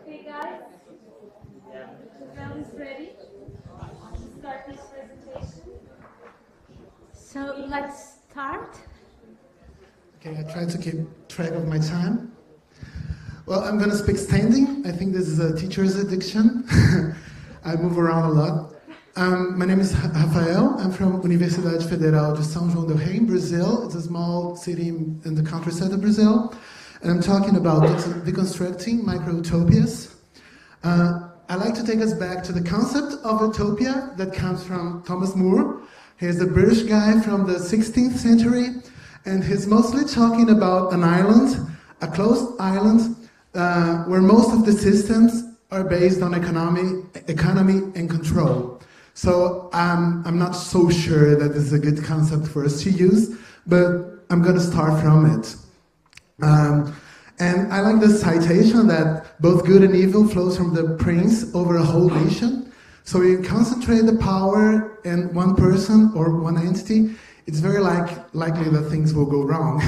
Okay, guys. Mel is ready to start this presentation. So let's start. Okay, I try to keep track of my time. Well, I'm going to speak standing. I think this is a teacher's addiction. I move around a lot. Um, my name is Rafael. I'm from Universidade Federal de São João del Rei in Brazil. It's a small city in the countryside of Brazil. And I'm talking about deconstructing micro-utopias. Uh, I like to take us back to the concept of utopia that comes from Thomas More. He's a British guy from the 16th century, and he's mostly talking about an island, a closed island, uh, where most of the systems are based on economy, economy and control. So um, I'm not so sure that this is a good concept for us to use, but I'm going to start from it. Um, and I like the citation that both good and evil flows from the prince over a whole nation. So you concentrate the power in one person or one entity, it's very like, likely that things will go wrong.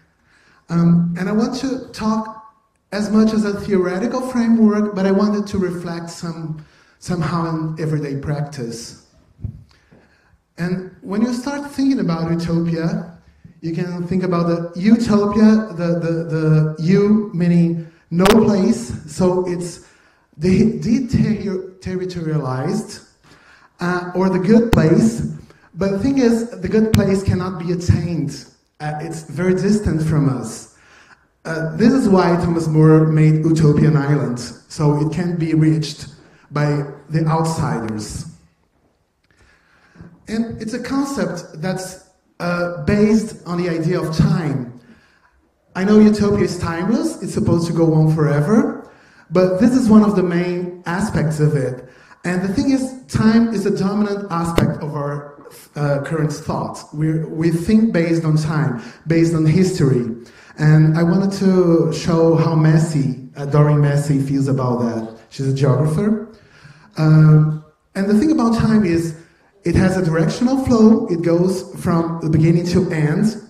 um, and I want to talk as much as a theoretical framework, but I wanted to reflect some somehow in everyday practice. And when you start thinking about utopia, you can think about the utopia, the, the, the U meaning no place, so it's deterritorialized, uh, or the good place. But the thing is, the good place cannot be attained. Uh, it's very distant from us. Uh, this is why Thomas More made Utopian Island, so it can be reached by the outsiders. And it's a concept that's uh, based on the idea of time. I know utopia is timeless, it's supposed to go on forever, but this is one of the main aspects of it. And the thing is, time is a dominant aspect of our uh, current thought. we we think based on time, based on history. And I wanted to show how Massey, uh, Doreen Massey, feels about that. She's a geographer. Um, and the thing about time is, it has a directional flow. It goes from the beginning to end.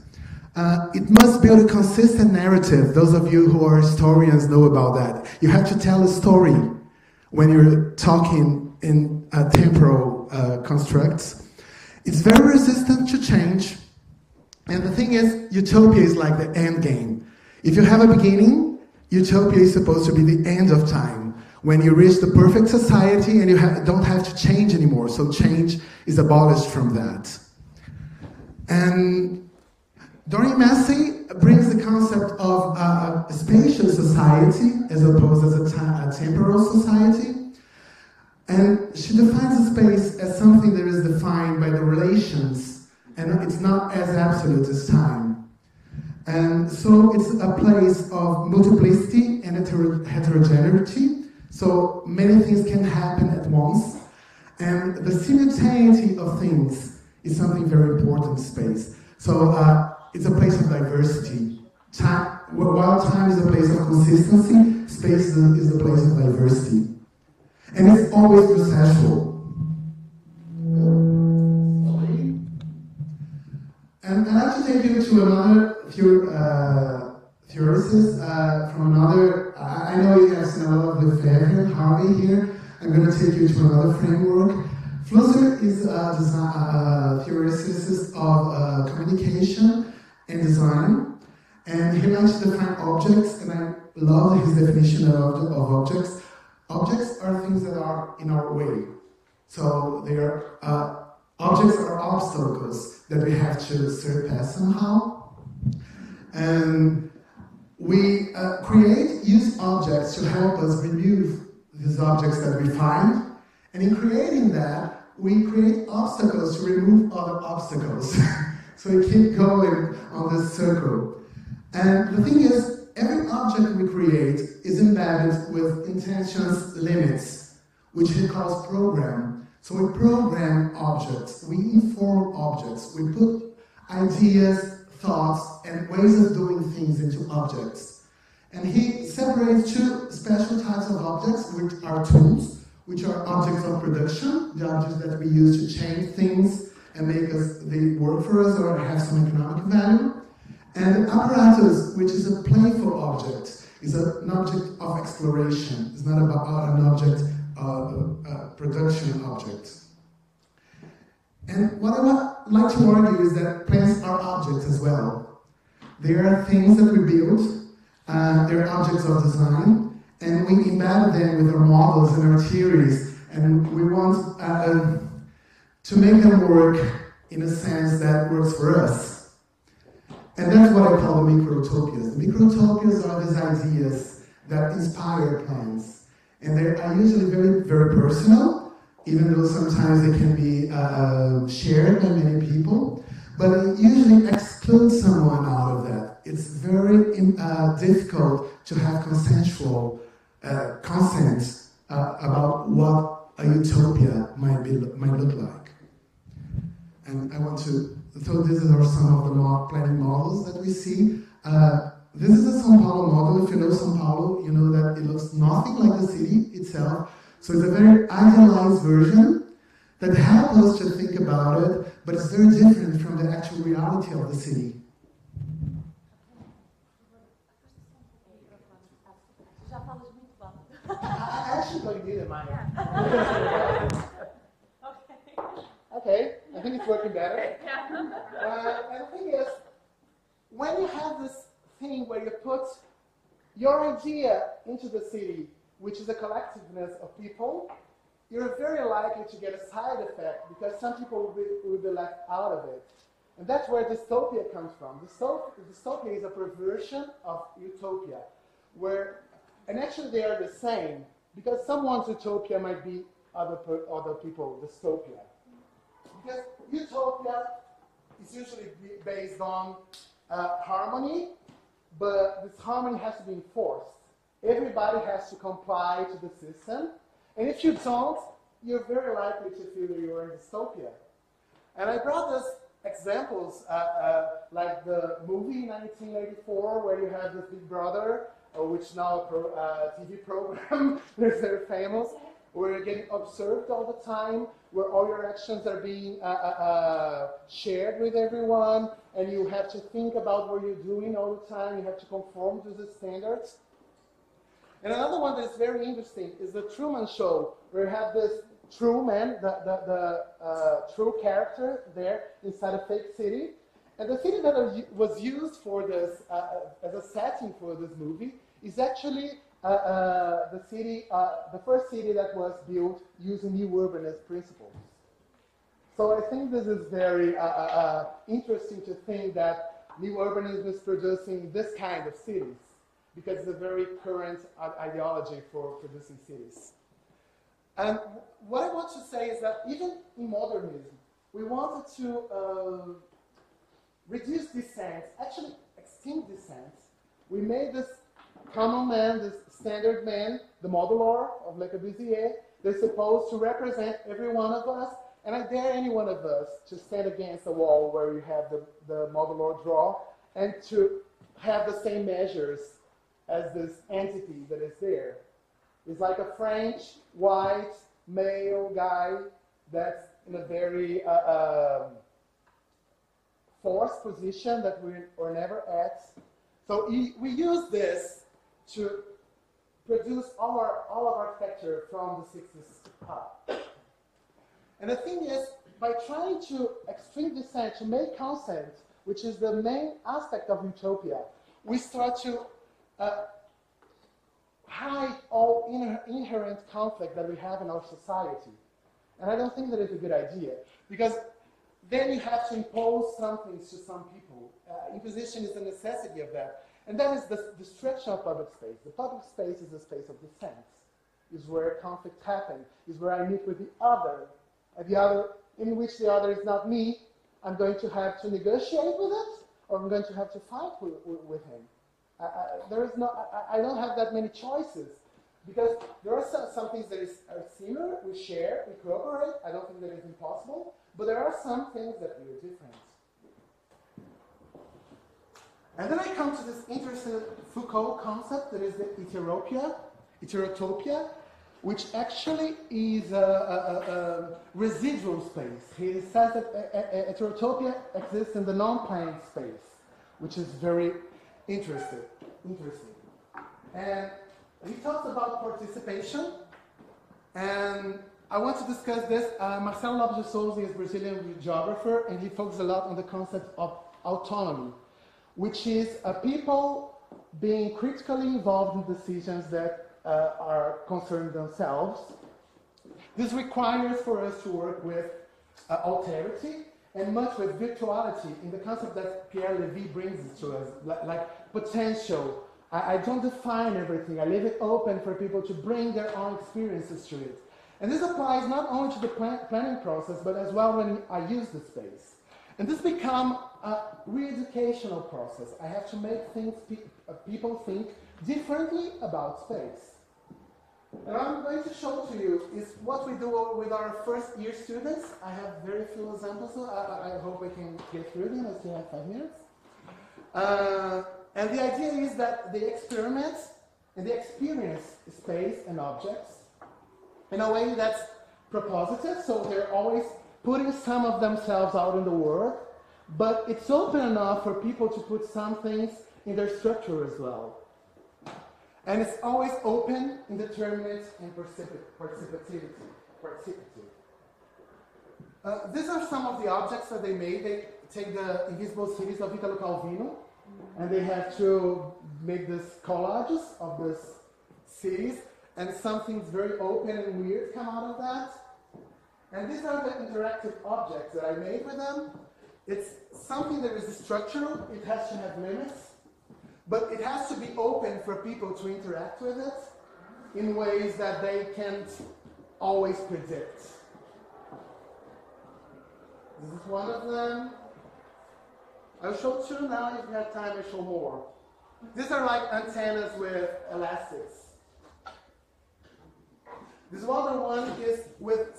Uh, it must build a consistent narrative. Those of you who are historians know about that. You have to tell a story when you're talking in uh, temporal uh, constructs. It's very resistant to change. And the thing is, utopia is like the end game. If you have a beginning, utopia is supposed to be the end of time when you reach the perfect society and you don't have to change anymore. So change is abolished from that. And Doreen Massey brings the concept of a spatial society as opposed to a, temporal society. And she defines a space as something that is defined by the relations, and it's not as absolute as time. And so it's a place of multiplicity and heterogeneity, so many things can happen at once. And the simultaneity of things is something very important in space. So uh, it's a place of diversity. Time, while time is a place of consistency, space is a place of diversity. And it's always processual. And I'd like to take you to another few uh, theorist uh, from another, I know you guys know the Lefebvre, Harvey here. I'm going to take you to another framework. Flusser is a, design, theorist of uh, communication and design, and he likes to define objects, and I love his definition of, of objects. Objects are things that are in our way. So they are, uh, objects are obstacles that we have to surpass somehow. And we uh, create use objects to help us remove these objects that we find. And in creating that, we create obstacles to remove other obstacles. so we keep going on this circle. And the thing is, every object we create is embedded with intentions limits, which he calls program. So we program objects, we inform objects, we put ideas, thoughts, and ways of doing things into objects. And he separates two special types of objects, which are tools, which are objects of production, the objects that we use to change things and make us they work for us or have some economic value. And apparatus, which is a playful object, is an object of exploration. It's not about an object, uh, a production object. And what I would like to argue is that plants are objects as well. They are things that we build, uh, they're objects of design, and we embed them with our models and our theories, and we want uh, to make them work in a sense that works for us. And that's what I call the microtopias. The microtopias are these ideas that inspire plants, and they are usually very, very personal, even though sometimes they can be uh, shared by many people. But it usually excludes someone out of that. It's very uh, difficult to have consensual uh, consent uh, about what a utopia might, be, might look like. And I want to, so these are some of the planning models that we see. Uh, this is a Sao Paulo model. If you know Sao Paulo, you know that it looks nothing like the city itself. So it's a very idealized version that helps us to think about it, but it's very different from the actual reality of the city. I actually don't need it, mine. Okay, I think it's working better. Uh, and the thing is, when you have this thing where you put your idea into the city, which is a collectiveness of people, you're very likely to get a side effect because some people will be, will be left out of it. And that's where dystopia comes from. Dystopia is a perversion of utopia, where, and actually they are the same, because someone's utopia might be other, other people dystopia. Because utopia is usually based on uh, harmony, but this harmony has to be enforced. Everybody has to comply to the system, and if you don't, you're very likely to feel that you're in dystopia. And I brought these examples, uh, uh, like the movie 1984, where you have this Big Brother, uh, which now a pro, uh, TV program is very famous, where you're getting observed all the time, where all your actions are being uh, uh, shared with everyone, and you have to think about what you're doing all the time. You have to conform to the standards. And another one that's very interesting is the Truman Show, where you have this true man, the, the, the uh, true character there inside a fake city. And the city that was used for this, uh, as a setting for this movie, is actually uh, uh the city, uh, the first city that was built using new urbanist principles. So I think this is very uh, interesting to think that new urbanism is producing this kind of cities because it's a very current ideology for producing cities. And what I want to say is that even in modernism, we wanted to uh, reduce dissent, actually extinct dissent. We made this common man, this standard man, the Modulor of Le Corbusier. They're supposed to represent every one of us, and I dare any one of us to stand against a wall where you have the, the Modulor draw and to have the same measures as this entity that is there. It's like a French, white, male guy that's in a very uh, um, forced position that we were never at. So he, we use this to produce all, our, all of our architecture from the 60s up. And the thing is, by trying to extreme dissent, to make consent, which is the main aspect of utopia, we start to uh, hide all inherent conflict that we have in our society. And I don't think that is a good idea, because then you have to impose something to some people. Uh, imposition is a necessity of that. And that is the destruction of public space. The public space is a space of dissent, is where conflict happens, is where I meet with the other, and the other in which the other is not me. I'm going to have to negotiate with it, or I'm going to have to fight with, with him. I, there is no, I, I, don't have that many choices because there are some, some things that is, are similar, we share, we cooperate. I don't think that is impossible, but there are some things that we are different. And then I come to this interesting Foucault concept that is the heteropia, heterotopia, which actually is a, a, a, residual space. He says that uh, uh, uh, heterotopia exists in the non-plane space which is very interesting. Interesting. And he talks about participation, and I want to discuss this. Uh, Marcelo Lopes de Souza is a Brazilian geographer, and he focuses a lot on the concept of autonomy, which is uh, people being critically involved in decisions that uh, are concerning themselves. This requires for us to work with uh, alterity and much with virtuality in the concept that Pierre Levy brings to us, like, like potential. I, I, don't define everything. I leave it open for people to bring their own experiences to it. And this applies not only to the plan planning process, but as well when I use the space. And this become a re-educational process. I have to make things pe uh, people think differently about space. And I'm going to show to you is what we do with our first year students. I have very few examples, so I, I hope we can get through them. I still have five minutes. Uh, and the idea is that they experiment and they experience space and objects in a way that's propositive, so they're always putting some of themselves out in the world, but it's open enough for people to put some things in their structure as well. And it's always open, indeterminate, and participativity. participative. Uh, these are some of the objects that they made. They take the invisible cities of Italo Calvino, and they have to make these collages of these cities, and something's very open and weird come out of that. And these are the interactive objects that I made with them. It's something that is structural, it has to have limits, but it has to be open for people to interact with it in ways that they can't always predict. This is one of them. I'll show two now. If you have time, I'll show more. These are like antennas with elastics. This other one is with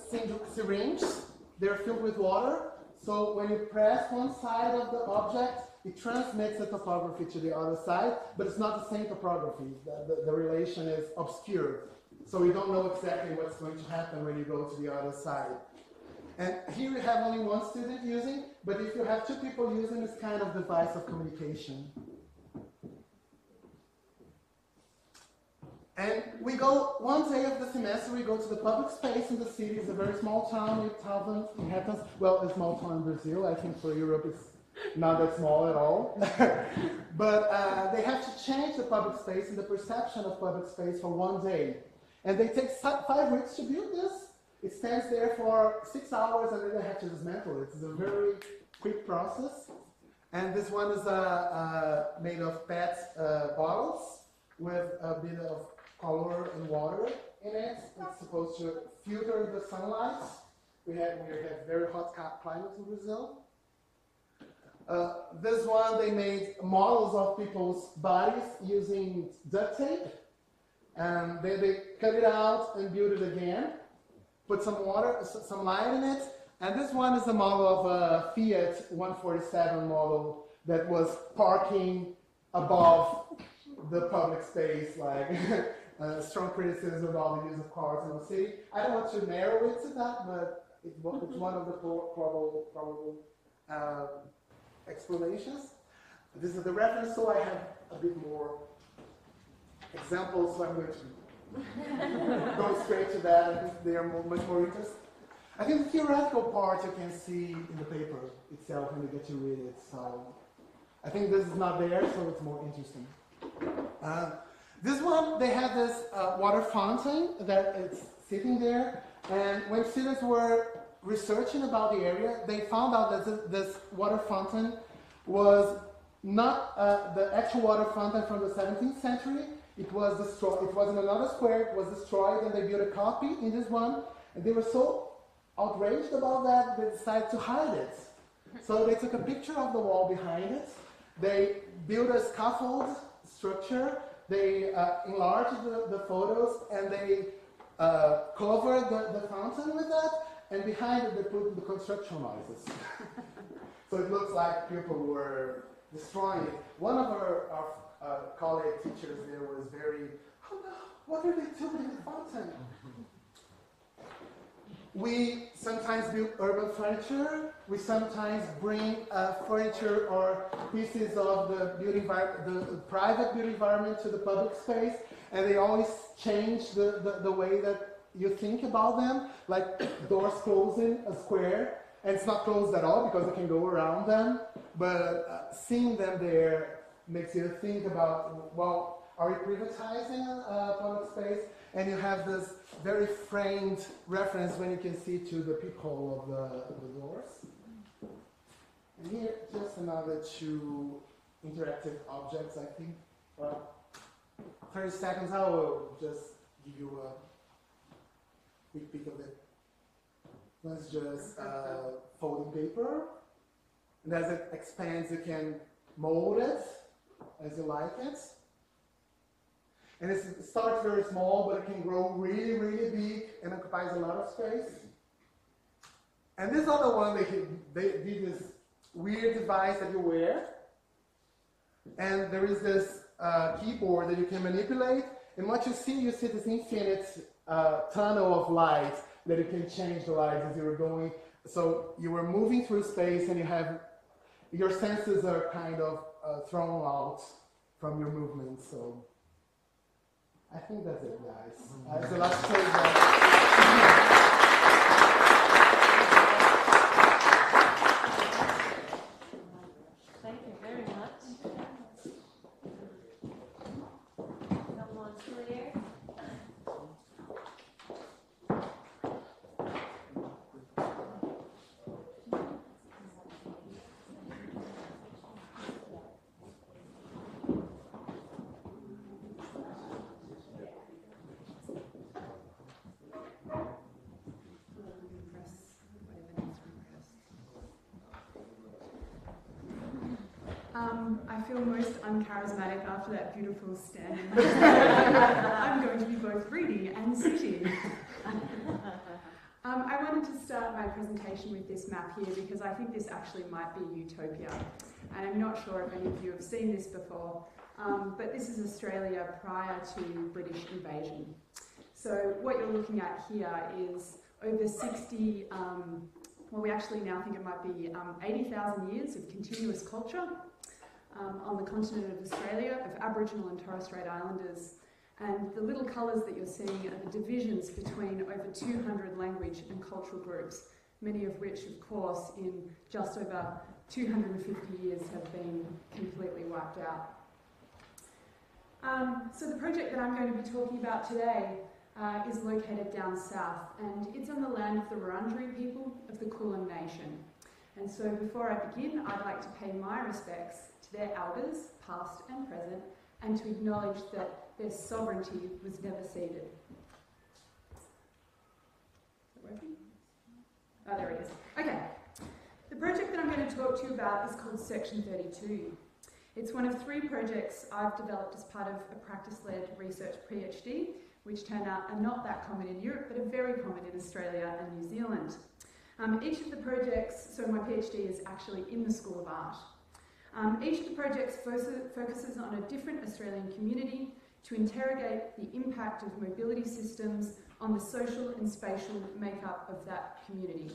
syringes. They're filled with water. So when you press one side of the object, it transmits the topography to the other side, but it's not the same topography. The, the, the relation is obscure. So we don't know exactly what's going to happen when you go to the other side. And here we have only one student using, but if you have two people using this kind of device of communication, And we go, one day of the semester, we go to the public space in the city. It's a very small town, 8,000 inhabitants. Well, a small town in Brazil. I think for Europe it's not that small at all. but uh, they have to change the public space and the perception of public space for one day. And they take five weeks to build this. It stands there for six hours and then they have to dismantle it. It's a very quick process. And this one is uh, uh, made of PET uh, bottles with a bit of color and water in it. It's supposed to filter the sunlight. We have, we have very hot climate in Brazil. Uh, this one, they made models of people's bodies using duct tape. And they, they cut it out and built it again. Put some water, some light in it. And this one is a model of a Fiat 147 model that was parking above the public space, like uh, strong criticism of all the use of cars in the city. I don't want to narrow it to that, but it, it's one of the probable, probable uh, explanations. This is the reference, so I have a bit more examples, so I'm going to go straight to that. I think they are more, much more interesting. I think the theoretical part you can see in the paper itself when you get to read it. So I think this is not there, so it's more interesting. Uh, this one, they had this uh, water fountain that is sitting there, and when students were researching about the area, they found out that this, this water fountain was not uh, the actual water fountain from the 17th century. It was destroyed. It was in another square. It was destroyed, and they built a copy in this one. And they were so outraged about that, they decided to hide it. So they took a picture of the wall behind it. They built a scaffold structure they uh, enlarged the, the, photos and they uh, covered the, the fountain with that, and behind it they put the construction noises. so it looks like people were destroying it. One of our, our uh, colleague teachers there was very, oh no, what are they doing in the fountain? we sometimes build urban furniture. We sometimes bring uh, furniture or pieces of the, beauty the private beauty environment to the public space, and they always change the, the, the way that you think about them, like doors closing a square, and it's not closed at all because you can go around them, but uh, seeing them there makes you think about, well, are we privatizing uh, public space? And you have this very framed reference when you can see to the peephole of the, the doors. And here, just another two interactive objects, I think. Well, 30 seconds, I will just give you a quick peek of it. One's just uh, folding paper. And as it expands, you can mold it as you like it. And it starts very small, but it can grow really, really big and occupies a lot of space. And this other one, they, they did this weird device that you wear. And there is this uh, keyboard that you can manipulate. And what you see, you see this infinite uh, tunnel of light that you can change the lights as you're going. So you are moving through space and you have, your senses are kind of uh, thrown out from your movement. So I think that's it, guys. Uh, it's last page. feel most uncharismatic after that beautiful stand. I'm going to be both reading and sitting. um, I wanted to start my presentation with this map here because I think this actually might be utopia. And I'm not sure if any of you have seen this before, um, but this is Australia prior to British invasion. So what you're looking at here is over 60, um, well we actually now think it might be um, 80,000 years of continuous culture um, on the continent of Australia of Aboriginal and Torres Strait Islanders. And the little colours that you're seeing are the divisions between over 200 language and cultural groups, many of which, of course, in just over 250 years have been completely wiped out. Um, so the project that I'm going to be talking about today uh, is located down south, and it's on the land of the Wurundjeri people of the Kulin Nation. And so before I begin, I'd like to pay my respects to their elders, past and present, and to acknowledge that their sovereignty was never ceded. Oh, there it is. Okay. The project that I'm going to talk to you about is called Section 32. It's one of three projects I've developed as part of a practice-led research PhD, which turn out are not that common in Europe, but are very common in Australia and New Zealand. Um, each of the projects, so my PhD is actually in the School of Art. Um, each of the projects focuses on a different Australian community to interrogate the impact of mobility systems on the social and spatial makeup of that community.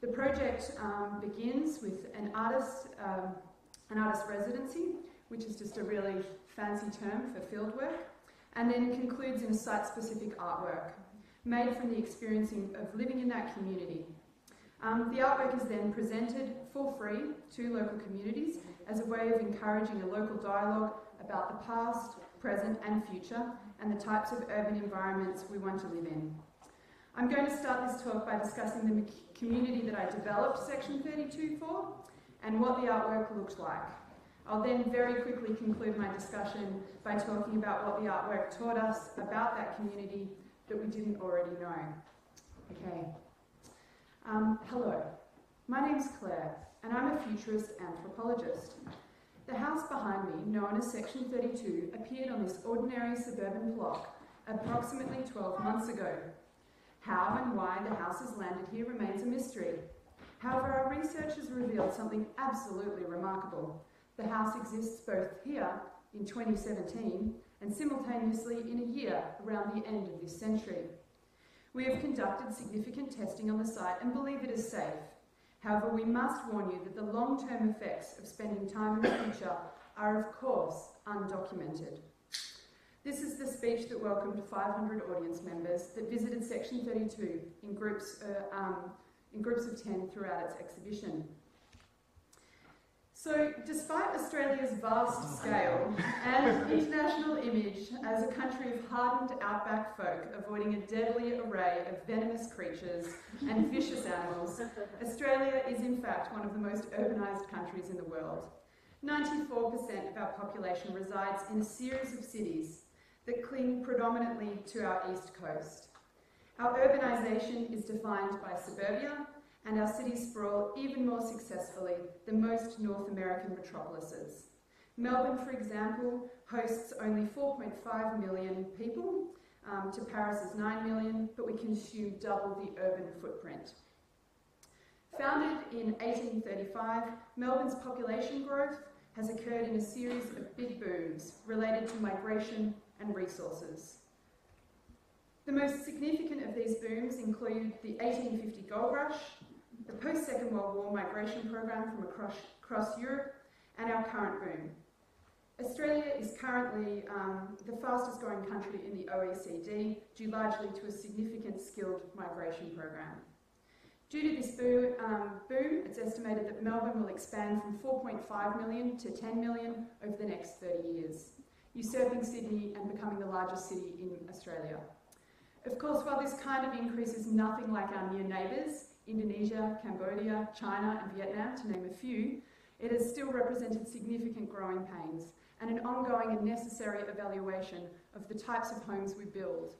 The project um, begins with an artist, um, an artist residency, which is just a really fancy term for fieldwork, and then concludes in a site-specific artwork made from the experiencing of living in that community. Um, the artwork is then presented for free to local communities as a way of encouraging a local dialogue about the past, present and future and the types of urban environments we want to live in. I'm going to start this talk by discussing the community that I developed Section 32 for and what the artwork looked like. I'll then very quickly conclude my discussion by talking about what the artwork taught us about that community that we didn't already know. Okay. Um, hello, my name's Claire and I'm a futurist anthropologist. The house behind me, known as Section 32, appeared on this ordinary suburban block approximately 12 months ago. How and why the house has landed here remains a mystery. However, our research has revealed something absolutely remarkable. The house exists both here in 2017 and simultaneously in a year around the end of this century. We have conducted significant testing on the site and believe it is safe. However, we must warn you that the long-term effects of spending time in the future are of course undocumented. This is the speech that welcomed 500 audience members that visited Section 32 in groups, uh, um, in groups of 10 throughout its exhibition. So, despite Australia's vast scale and international image as a country of hardened outback folk avoiding a deadly array of venomous creatures and vicious animals, Australia is in fact one of the most urbanised countries in the world. 94% of our population resides in a series of cities that cling predominantly to our east coast. Our urbanisation is defined by suburbia, and our cities sprawl even more successfully than most North American metropolises. Melbourne, for example, hosts only 4.5 million people um, to Paris's 9 million, but we consume double the urban footprint. Founded in 1835, Melbourne's population growth has occurred in a series of big booms related to migration and resources. The most significant of these booms include the 1850 gold rush, the post-Second World War migration program from across, across Europe, and our current boom. Australia is currently um, the fastest growing country in the OECD, due largely to a significant skilled migration program. Due to this boom, um, boom, it's estimated that Melbourne will expand from 4.5 million to 10 million over the next 30 years, usurping Sydney and becoming the largest city in Australia. Of course, while this kind of increase is nothing like our near neighbours, Indonesia, Cambodia, China, and Vietnam, to name a few, it has still represented significant growing pains and an ongoing and necessary evaluation of the types of homes we build.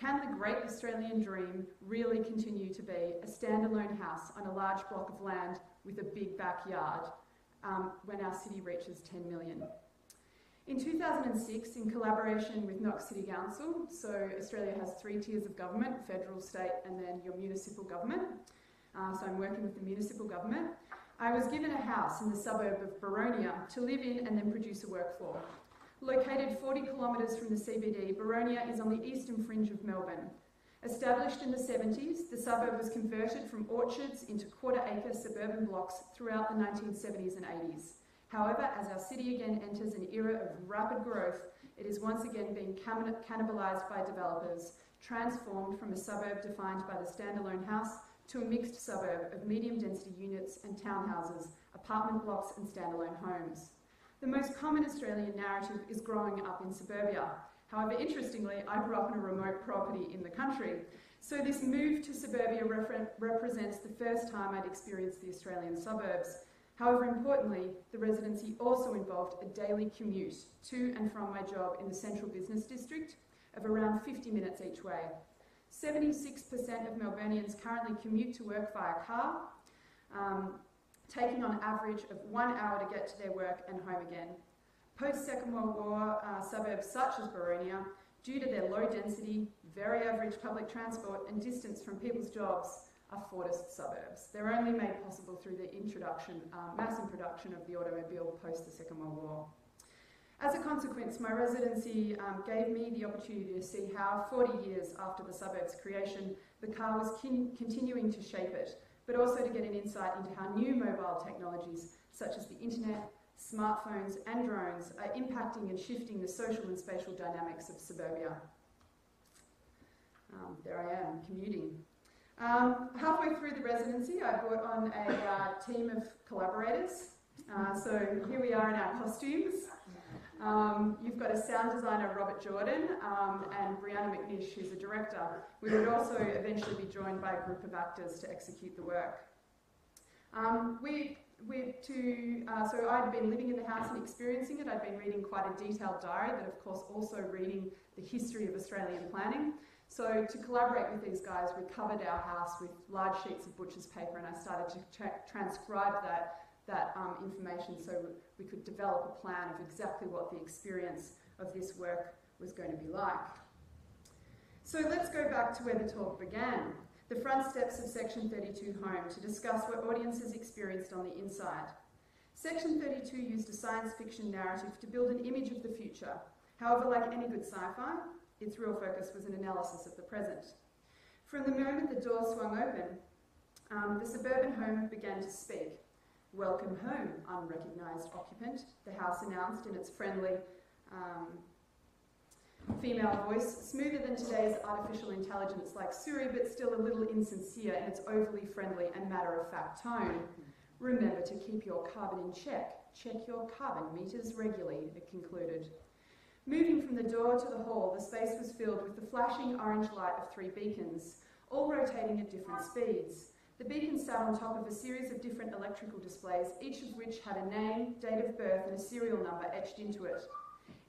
Can the great Australian dream really continue to be a standalone house on a large block of land with a big backyard um, when our city reaches 10 million? In 2006, in collaboration with Knox City Council, so Australia has three tiers of government federal, state, and then your municipal government. Uh, so I'm working with the municipal government. I was given a house in the suburb of Boronia to live in and then produce a work for. Located 40 kilometres from the CBD, Boronia is on the eastern fringe of Melbourne. Established in the 70s, the suburb was converted from orchards into quarter acre suburban blocks throughout the 1970s and 80s. However, as our city again enters an era of rapid growth, it is once again being cannibalised by developers, transformed from a suburb defined by the standalone house to a mixed suburb of medium density units and townhouses, apartment blocks, and standalone homes. The most common Australian narrative is growing up in suburbia. However, interestingly, I grew up in a remote property in the country, so this move to suburbia represents the first time I'd experienced the Australian suburbs, However, importantly, the residency also involved a daily commute to and from my job in the central business district of around 50 minutes each way. 76% of Melburnians currently commute to work via car, um, taking on average of one hour to get to their work and home again. Post-Second World War uh, suburbs such as Boronia, due to their low density, very average public transport and distance from people's jobs, are Fordist suburbs. They're only made possible through the introduction, um, mass introduction of the automobile post the Second World War. As a consequence, my residency um, gave me the opportunity to see how, 40 years after the suburb's creation, the car was continuing to shape it, but also to get an insight into how new mobile technologies, such as the internet, smartphones, and drones, are impacting and shifting the social and spatial dynamics of suburbia. Um, there I am, commuting. Um, halfway through the residency, I brought on a uh, team of collaborators. Uh, so here we are in our costumes. Um, you've got a sound designer, Robert Jordan, um, and Brianna McNish, who's a director. We would also eventually be joined by a group of actors to execute the work. Um, we, we to, uh, so I'd been living in the house and experiencing it. I'd been reading quite a detailed diary, but of course also reading the history of Australian planning. So to collaborate with these guys, we covered our house with large sheets of butcher's paper and I started to tra transcribe that, that um, information so we could develop a plan of exactly what the experience of this work was going to be like. So let's go back to where the talk began, the front steps of Section 32 Home, to discuss what audiences experienced on the inside. Section 32 used a science fiction narrative to build an image of the future. However, like any good sci-fi, its real focus was an analysis of the present. From the moment the door swung open, um, the suburban home began to speak. Welcome home, unrecognised occupant, the house announced in its friendly um, female voice, smoother than today's artificial intelligence like Siri, but still a little insincere in its overly friendly and matter of fact tone. Remember to keep your carbon in check. Check your carbon meters regularly, it concluded. Moving from the door to the hall, the space was filled with the flashing orange light of three beacons, all rotating at different speeds. The beacons sat on top of a series of different electrical displays, each of which had a name, date of birth, and a serial number etched into it.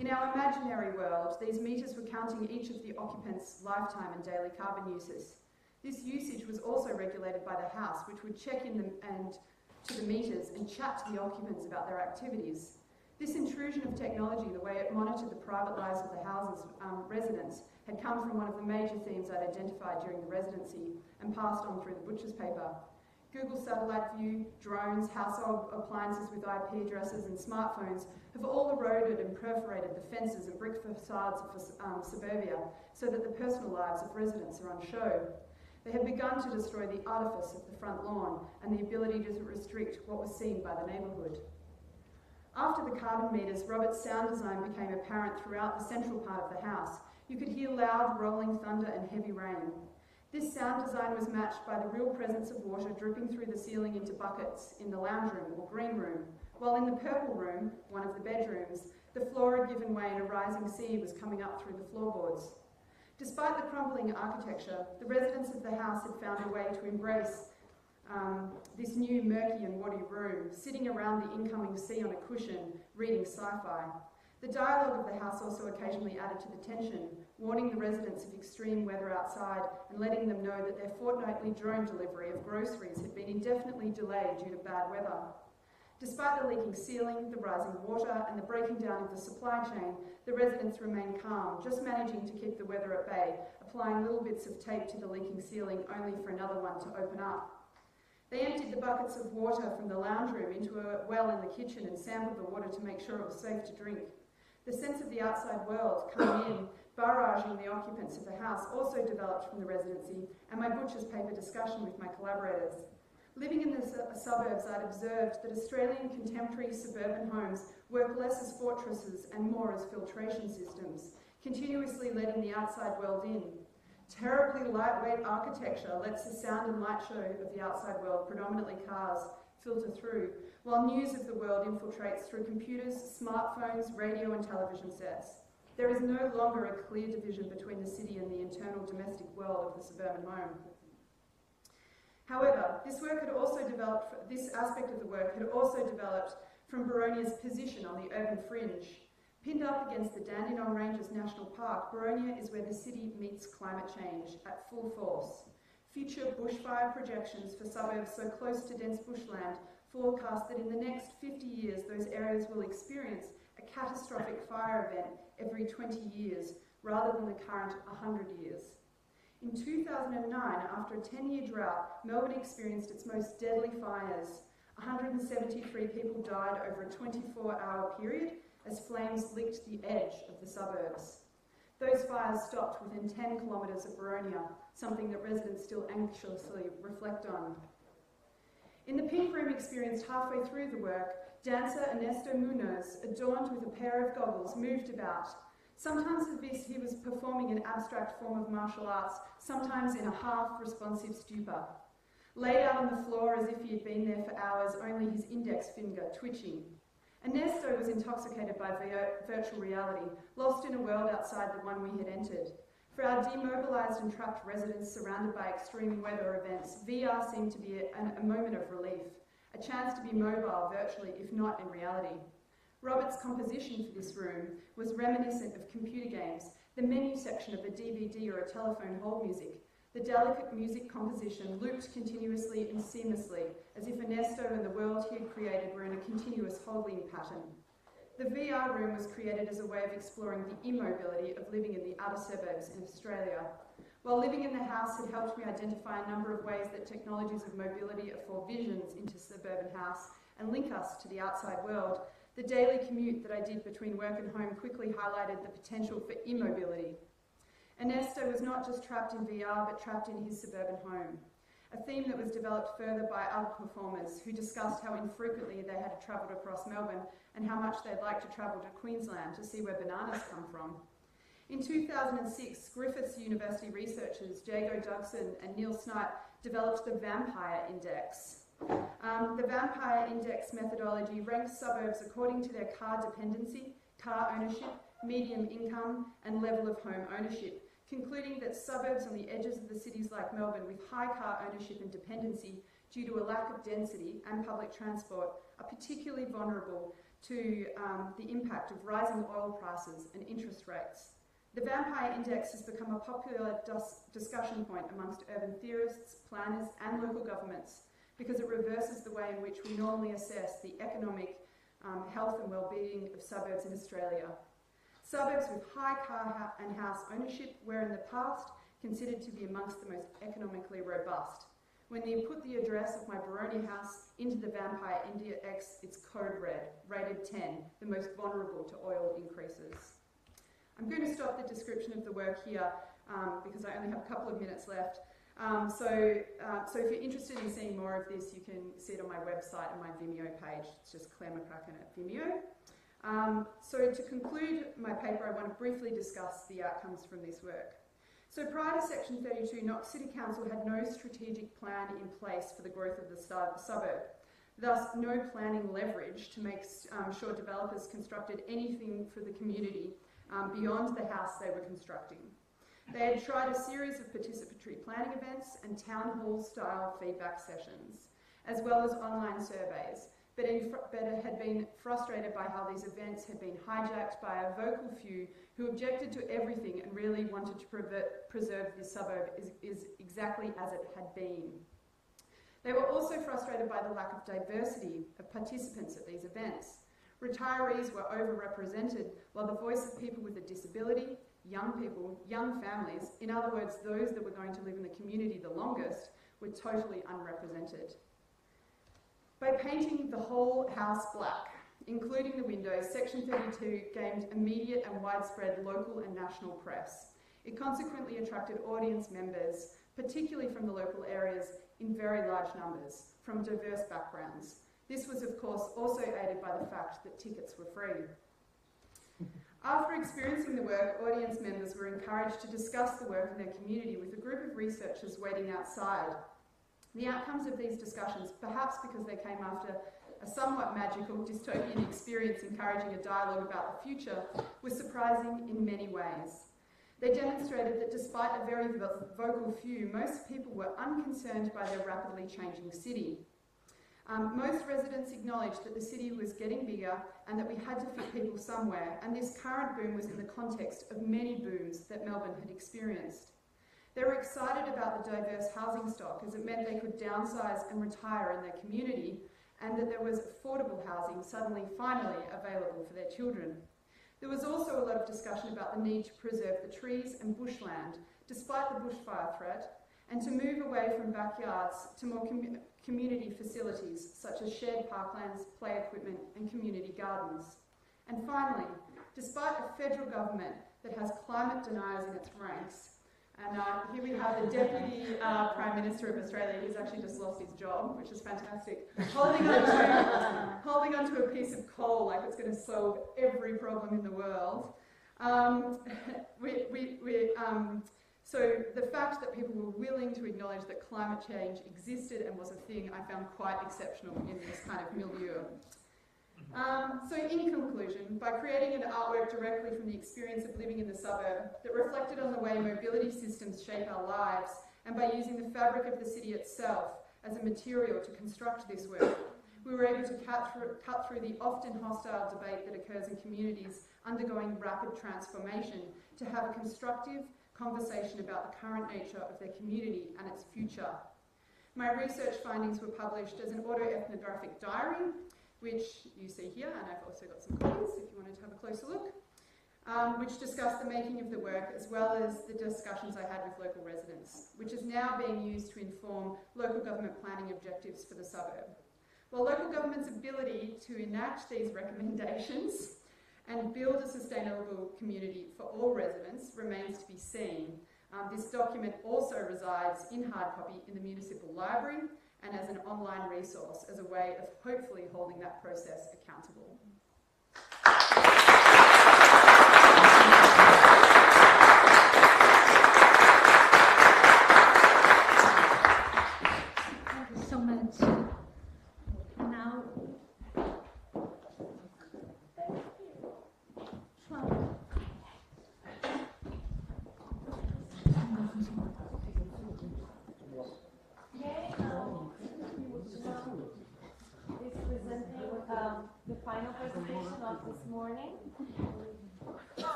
In our imaginary world, these meters were counting each of the occupants' lifetime and daily carbon uses. This usage was also regulated by the house, which would check in the, and to the meters and chat to the occupants about their activities. This intrusion of technology, the way it monitored the private lives of the house's um, residents, had come from one of the major themes I'd identified during the residency and passed on through the butcher's paper. Google Satellite View, drones, household appliances with IP addresses, and smartphones have all eroded and perforated the fences and brick facades of um, suburbia so that the personal lives of residents are on show. They have begun to destroy the artifice of the front lawn and the ability to restrict what was seen by the neighbourhood. After the carbon meters, Robert's sound design became apparent throughout the central part of the house. You could hear loud rolling thunder and heavy rain. This sound design was matched by the real presence of water dripping through the ceiling into buckets in the lounge room or green room, while in the purple room, one of the bedrooms, the floor had given way and a rising sea was coming up through the floorboards. Despite the crumbling architecture, the residents of the house had found a way to embrace um, this new murky and waddy room, sitting around the incoming sea on a cushion, reading sci-fi. The dialogue of the house also occasionally added to the tension, warning the residents of extreme weather outside and letting them know that their fortnightly drone delivery of groceries had been indefinitely delayed due to bad weather. Despite the leaking ceiling, the rising water, and the breaking down of the supply chain, the residents remained calm, just managing to keep the weather at bay, applying little bits of tape to the leaking ceiling only for another one to open up. They emptied the buckets of water from the lounge room into a well in the kitchen and sampled the water to make sure it was safe to drink. The sense of the outside world coming in, barraging the occupants of the house, also developed from the residency and my butcher's paper discussion with my collaborators. Living in the su- suburbs, I'd observed that Australian contemporary suburban homes work less as fortresses and more as filtration systems, continuously letting the outside world in. Terribly lightweight architecture lets the sound and light show of the outside world, predominantly cars, filter through, while news of the world infiltrates through computers, smartphones, radio, and television sets. There is no longer a clear division between the city and the internal domestic world of the suburban home. However, this work had also developed, this aspect of the work had also developed from Boronia's position on the urban fringe. Pinned up against the Dandenong Ranges National Park, Boronia is where the city meets climate change at full force. Future bushfire projections for suburbs so close to dense bushland forecast that in the next 50 years those areas will experience a catastrophic fire event every 20 years rather than the current 100 years. In 2009, after a 10 year drought, Melbourne experienced its most deadly fires. 173 people died over a 24 hour period as flames licked the edge of the suburbs. Those fires stopped within 10 kilometres of Boronia, something that residents still anxiously reflect on. In the Pink Room experienced halfway through the work, dancer Ernesto Munoz, adorned with a pair of goggles, moved about, Sometimes he was performing an abstract form of martial arts, sometimes in a half-responsive stupor. Laid out on the floor as if he had been there for hours, only his index finger twitching. Ernesto was intoxicated by virtual reality, lost in a world outside the one we had entered. For our demobilised and trapped residents surrounded by extreme weather events, VR seemed to be a, a moment of relief, a chance to be mobile virtually, if not in reality. Robert's composition for this room was reminiscent of computer games, the menu section of a DVD or a telephone hold music. The delicate music composition looped continuously and seamlessly, as if Ernesto and the world he had created were in a continuous holding pattern. The VR room was created as a way of exploring the immobility of living in the outer suburbs in Australia. While living in the house had helped me identify a number of ways that technologies of mobility afford visions into suburban house and link us to the outside world, the daily commute that I did between work and home quickly highlighted the potential for immobility. Ernesto was not just trapped in VR, but trapped in his suburban home. A theme that was developed further by other performers who discussed how infrequently they had travelled across Melbourne and how much they'd like to travel to Queensland to see where bananas come from. In 2006, Griffiths University researchers Jago Dodson and Neil Sipe developed the Vampire Index. Um, the Vampire Index methodology ranks suburbs according to their car dependency, car ownership, medium income, and level of home ownership, concluding that suburbs on the edges of the cities like Melbourne with high car ownership and dependency due to a lack of density and public transport are particularly vulnerable to um, the impact of rising oil prices and interest rates. The Vampire Index has become a popular discussion point amongst urban theorists, planners, and local governments because it reverses the way in which we normally assess the economic um, health and well-being of suburbs in Australia. Suburbs with high car and house ownership were in the past considered to be amongst the most economically robust. When you put the address of my Boronia house into the Vampire India X, it's code red, rated 10, the most vulnerable to oil increases. I'm going to stop the description of the work here um, because I only have a couple of minutes left. Um, so, uh, so if you're interested in seeing more of this, you can see it on my website and my Vimeo page. It's just Clare McCracken at Vimeo. Um, so to conclude my paper, I want to briefly discuss the outcomes from this work. So prior to Section 32, Knox City Council had no strategic plan in place for the growth of the suburb. Thus, no planning leverage to make um, sure developers constructed anything for the community um, beyond the house they were constructing. They had tried a series of participatory planning events and town hall style feedback sessions, as well as online surveys, but, but had been frustrated by how these events had been hijacked by a vocal few who objected to everything and really wanted to preserve the suburb is, is exactly as it had been. They were also frustrated by the lack of diversity of participants at these events. Retirees were overrepresented, while the voice of people with a disability, young people, young families, in other words, those that were going to live in the community the longest, were totally unrepresented. By painting the whole house black, including the windows, Section 32 gained immediate and widespread local and national press. It consequently attracted audience members, particularly from the local areas, in very large numbers, from diverse backgrounds. This was, of course, also aided by the fact that tickets were free. After experiencing the work, audience members were encouraged to discuss the work in their community with a group of researchers waiting outside. The outcomes of these discussions, perhaps because they came after a somewhat magical dystopian experience encouraging a dialogue about the future, were surprising in many ways. They demonstrated that despite a very vocal few, most people were unconcerned by their rapidly changing city. Um, most residents acknowledged that the city was getting bigger and that we had to fit people somewhere, and this current boom was in the context of many booms that Melbourne had experienced. They were excited about the diverse housing stock as it meant they could downsize and retire in their community, and that there was affordable housing suddenly finally available for their children. There was also a lot of discussion about the need to preserve the trees and bushland, despite the bushfire threat, and to move away from backyards to more com community facilities such as shared parklands, play equipment and community gardens. And finally, despite a federal government that has climate deniers in its ranks, and uh, here we have the Deputy uh, Prime Minister of Australia, who's actually just lost his job, which is fantastic, holding on to, holding on to a piece of coal like it's going to solve every problem in the world. Um, we, we, we, um, so the fact that people were willing to acknowledge that climate change existed and was a thing, I found quite exceptional in this kind of milieu. Um, so in conclusion, by creating an artwork directly from the experience of living in the suburb that reflected on the way mobility systems shape our lives, and by using the fabric of the city itself as a material to construct this work, we were able to cut through, cut through the often hostile debate that occurs in communities undergoing rapid transformation to have a constructive, conversation about the current nature of their community and its future. My research findings were published as an autoethnographic diary, which you see here, and I've also got some copies if you wanted to have a closer look, um, which discuss the making of the work as well as the discussions I had with local residents, which is now being used to inform local government planning objectives for the suburb. While local government's ability to enact these recommendations and build a sustainable community for all residents remains to be seen. Um, this document also resides in hard copy in the Municipal Library and as an online resource as a way of hopefully holding that process accountable. Thank you so much. Now, Trump. Okay, um, is presenting um, the final presentation of this morning.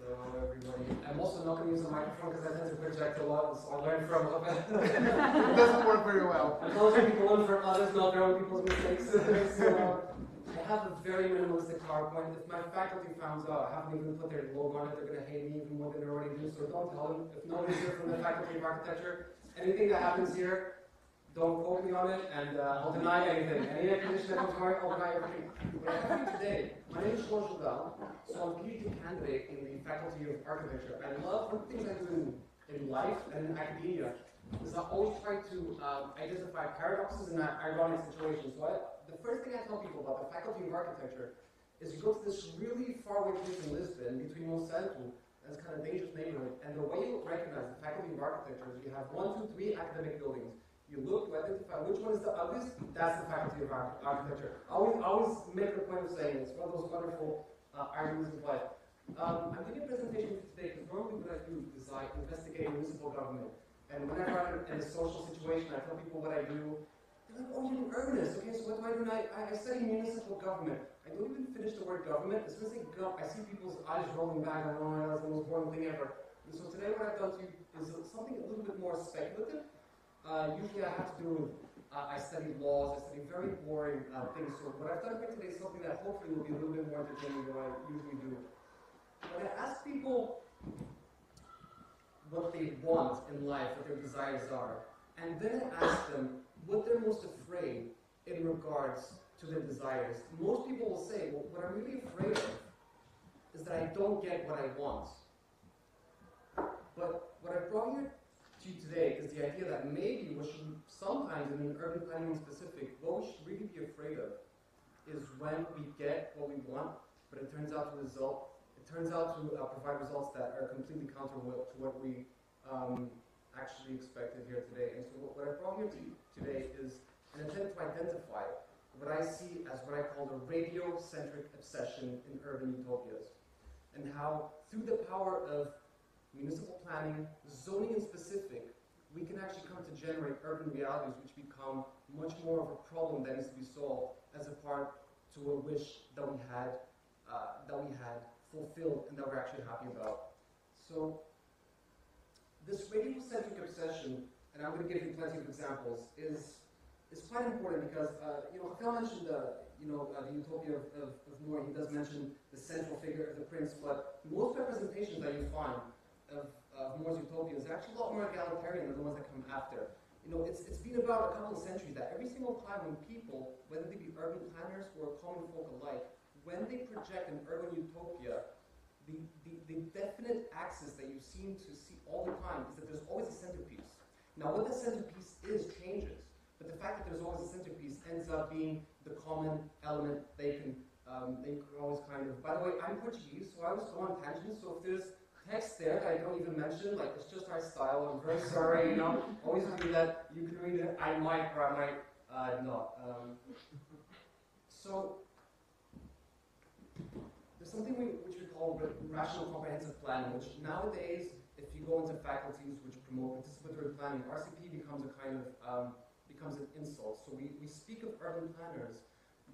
Hello, everybody. I'm also not going to use the microphone because I tend to project a lot, so I learned from It doesn't work very well. Also people learn from others, not their own people's mistakes. so, I have a very minimalistic PowerPoint. If my faculty finds out I haven't even put their logo on it, they're going to hate me even more than they already do. So don't tell them. If nobody's here from the Faculty of Architecture, anything that happens here, me on it, and uh, I'll deny anything. Any air condition that comes I'll deny everything. What I have here today, my name is Chaudel, so I'm a PhD candidate in the Faculty of Architecture. I love one of the things I do in, life and in academia is I always try to um, identify paradoxes and ironic situations. So I, the first thing I tell people about the Faculty of Architecture is you go to this really faraway place in Lisbon between Monsanto and this kind of dangerous neighborhood, and the way you recognize the Faculty of Architecture is you have one, two, three academic buildings. You look to identify which one is the ugliest, that's the Faculty of Architecture. I always, always make a point of saying it's one of those wonderful uh, ironies of life. Um, I'm giving a presentation today because normally what I do is I investigate municipal government. And whenever I'm in a social situation, I tell people what I do. They're like, oh, you're an urbanist. Okay, so what do I do? I, I study municipal government. I don't even finish the word government. As soon as I go, I see people's eyes rolling back. I know that's the most boring thing ever. And so today what I've done to you is something a little bit more speculative. Uh, usually I have to uh, I study laws, I study very boring uh, things. So what I've done here today is something that hopefully will be a little bit more entertaining than I usually do. When I ask people what they want in life, what their desires are, and then I ask them what they're most afraid in regards to their desires, most people will say, well, what I'm really afraid of is that I don't get what I want. But what I brought here to today is the idea that maybe what should sometimes in an urban planning specific, what we should really be afraid of is when we get what we want, but it turns out to result, it turns out to uh, provide results that are completely counter to what we um, actually expected here today. And so what, what I brought here to you today is an attempt to identify what I see as what I call the radio-centric obsession in urban utopias, and how through the power of municipal planning, zoning in specific, we can actually come to generate urban realities which become much more of a problem that needs to be solved as a part to a wish that we had uh, that we had fulfilled and that we're actually happy about. So this radio-centric obsession, and I'm going to give you plenty of examples, is is quite important because uh, you know Phil mentioned uh, you know uh, the utopia of, of, of More. He does mention the central figure of the prince, but most representations that you find of, of More's utopia is actually a lot more egalitarian than the ones that come after. You know, it's, it's been about a couple of centuries that every single time when people, whether they be urban planners or common folk alike, when they project an urban utopia, the, the, the definite axis that you seem to see all the time is that there's always a centerpiece. Now, what the centerpiece is changes, but the fact that there's always a centerpiece ends up being the common element they can um, they can always kind of. By the way, I'm Portuguese, so I always go on tangents. So if there's text there that I don't even mention, like it's just our style. I'm very sorry, you know. Always do that. You can read it. I might or I might uh, not. Um, so there's something we, which we call rational comprehensive planning, which nowadays, if you go into faculties which promote participatory planning, RCP becomes a kind of um, becomes an insult. So we, we speak of urban planners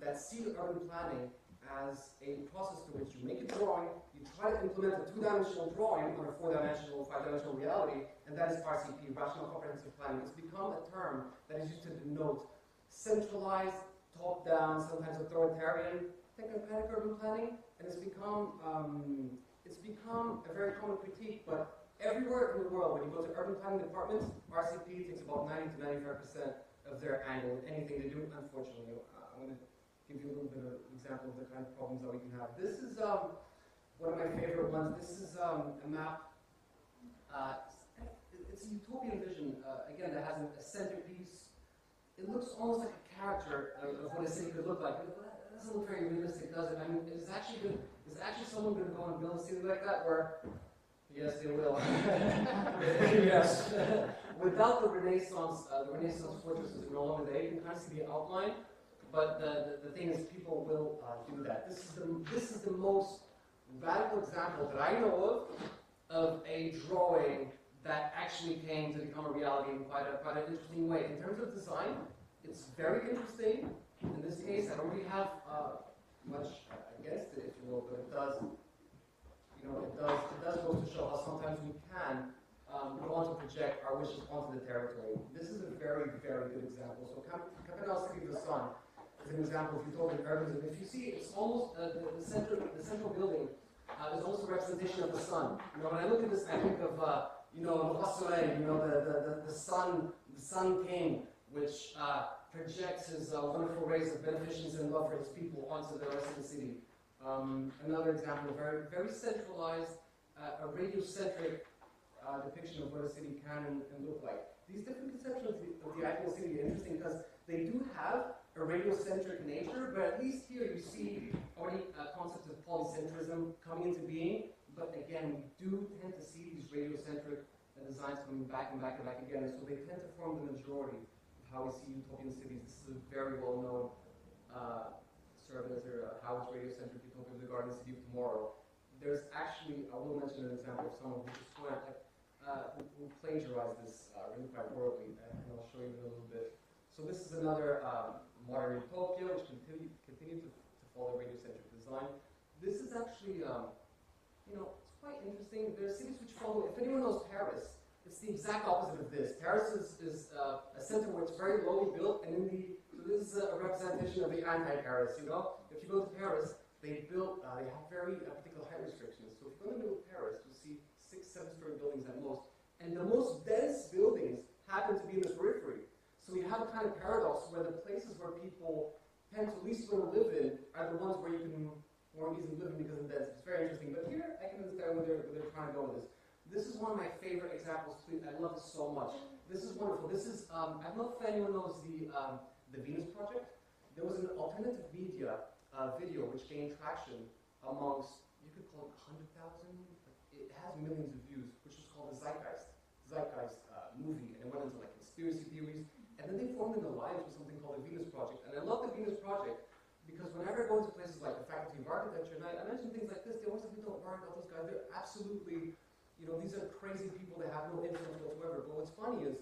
that see urban planning as a process through which you make a drawing, you try to implement a two-dimensional drawing on a four-dimensional, five-dimensional reality, and that is RCP, Rational Comprehensive Planning. It's become a term that is used to denote centralized, top-down, sometimes authoritarian, technocratic urban planning, and it's become um, it's become a very common critique. But everywhere in the world, when you go to urban planning departments, RCP takes about 90 to 95 percent of their angle anything they do. Unfortunately, uh, I'm going to give you a little bit of example of the kind of problems that we can have. This is um, one of my favorite ones. This is um, a map. Uh, it's a utopian vision, uh, again, that has a, centerpiece. It looks almost like a character of, what a city could look like. It doesn't look very realistic, does it? I mean, is actually good, is actually someone going to go and build a city like that where Yes, they will. yes. Without the Renaissance, uh, the Renaissance fortresses are no longer there. You can kind of see the outline, but the, the, the thing is, people will uh, do that. This is the this is the most radical example that I know of of a drawing that actually came to become a reality in quite a quite an interesting way. In terms of design, it's very interesting. In this case, I don't really have uh, much against it, if you will, but it does you know, it does, it does go to show how sometimes we can um, want to project our wishes onto the territory. This is a very, very good example. So Campanella City of the Sun is an example if you of utopian urbanism. If you see, it's almost, uh, the, the, the central building uh, is almost a representation of the sun. You know, when I look at this, I think of, uh, you know, Soleil, you know, the, the, the, the sun, the sun king, which uh, projects his uh, wonderful rays of beneficence and love for his people onto the rest of the city. Um, another example, very, very centralized, uh, a radiocentric uh, depiction of what a city can and, and, look like. These different conceptions of the, of the ideal city are interesting because they do have a radiocentric nature, but at least here you see already a concept of polycentrism coming into being. But again, we do tend to see these radiocentric uh, designs coming back and back and back again, and so they tend to form the majority of how we see utopian cities. This is a very well known uh, Servitor uh, Howard's radiocentric utopia of the Garden City of Tomorrow. There's actually, I will mention an example of someone who just went, uh, who, who, plagiarized this uh, really quite and, and, I'll show you in a little bit. So this is another um, modern utopia which continue, continue to, to follow radiocentric design. This is actually, um, you know, it's quite interesting. There are cities which follow, if anyone knows Paris, it's the exact opposite of this. Paris is, is uh, a center where it's very lowly built, and in the this is a representation of the anti-Paris, you know? If you go to Paris, they built, uh, they have very uh, particular height restrictions. So if you go to Paris, you'll see six, seven-story buildings at most. And the most dense buildings happen to be in the periphery. So we have a kind of paradox where the places where people tend to least want to live in are the ones where you can more easily live in because of density. It's very interesting. But here, I can understand where they're, where they're trying to go with this. This is one of my favorite examples. I love it so much. This is wonderful. This is, um, I don't know if anyone knows the um, the Venus Project, there was an alternative media uh, video which gained traction amongst, you could call it 100,000, it has millions of views, which was called the Zeitgeist, Zeitgeist uh, movie, and it went into like conspiracy theories, and then they formed an alliance with something called the Venus Project, and I love the Venus Project because whenever I go into places like the Faculty of Architecture, and I, I mention things like this, they always say, don't worry about those guys, they're absolutely, you know, these are crazy people that have no influence whatsoever, but what's funny is,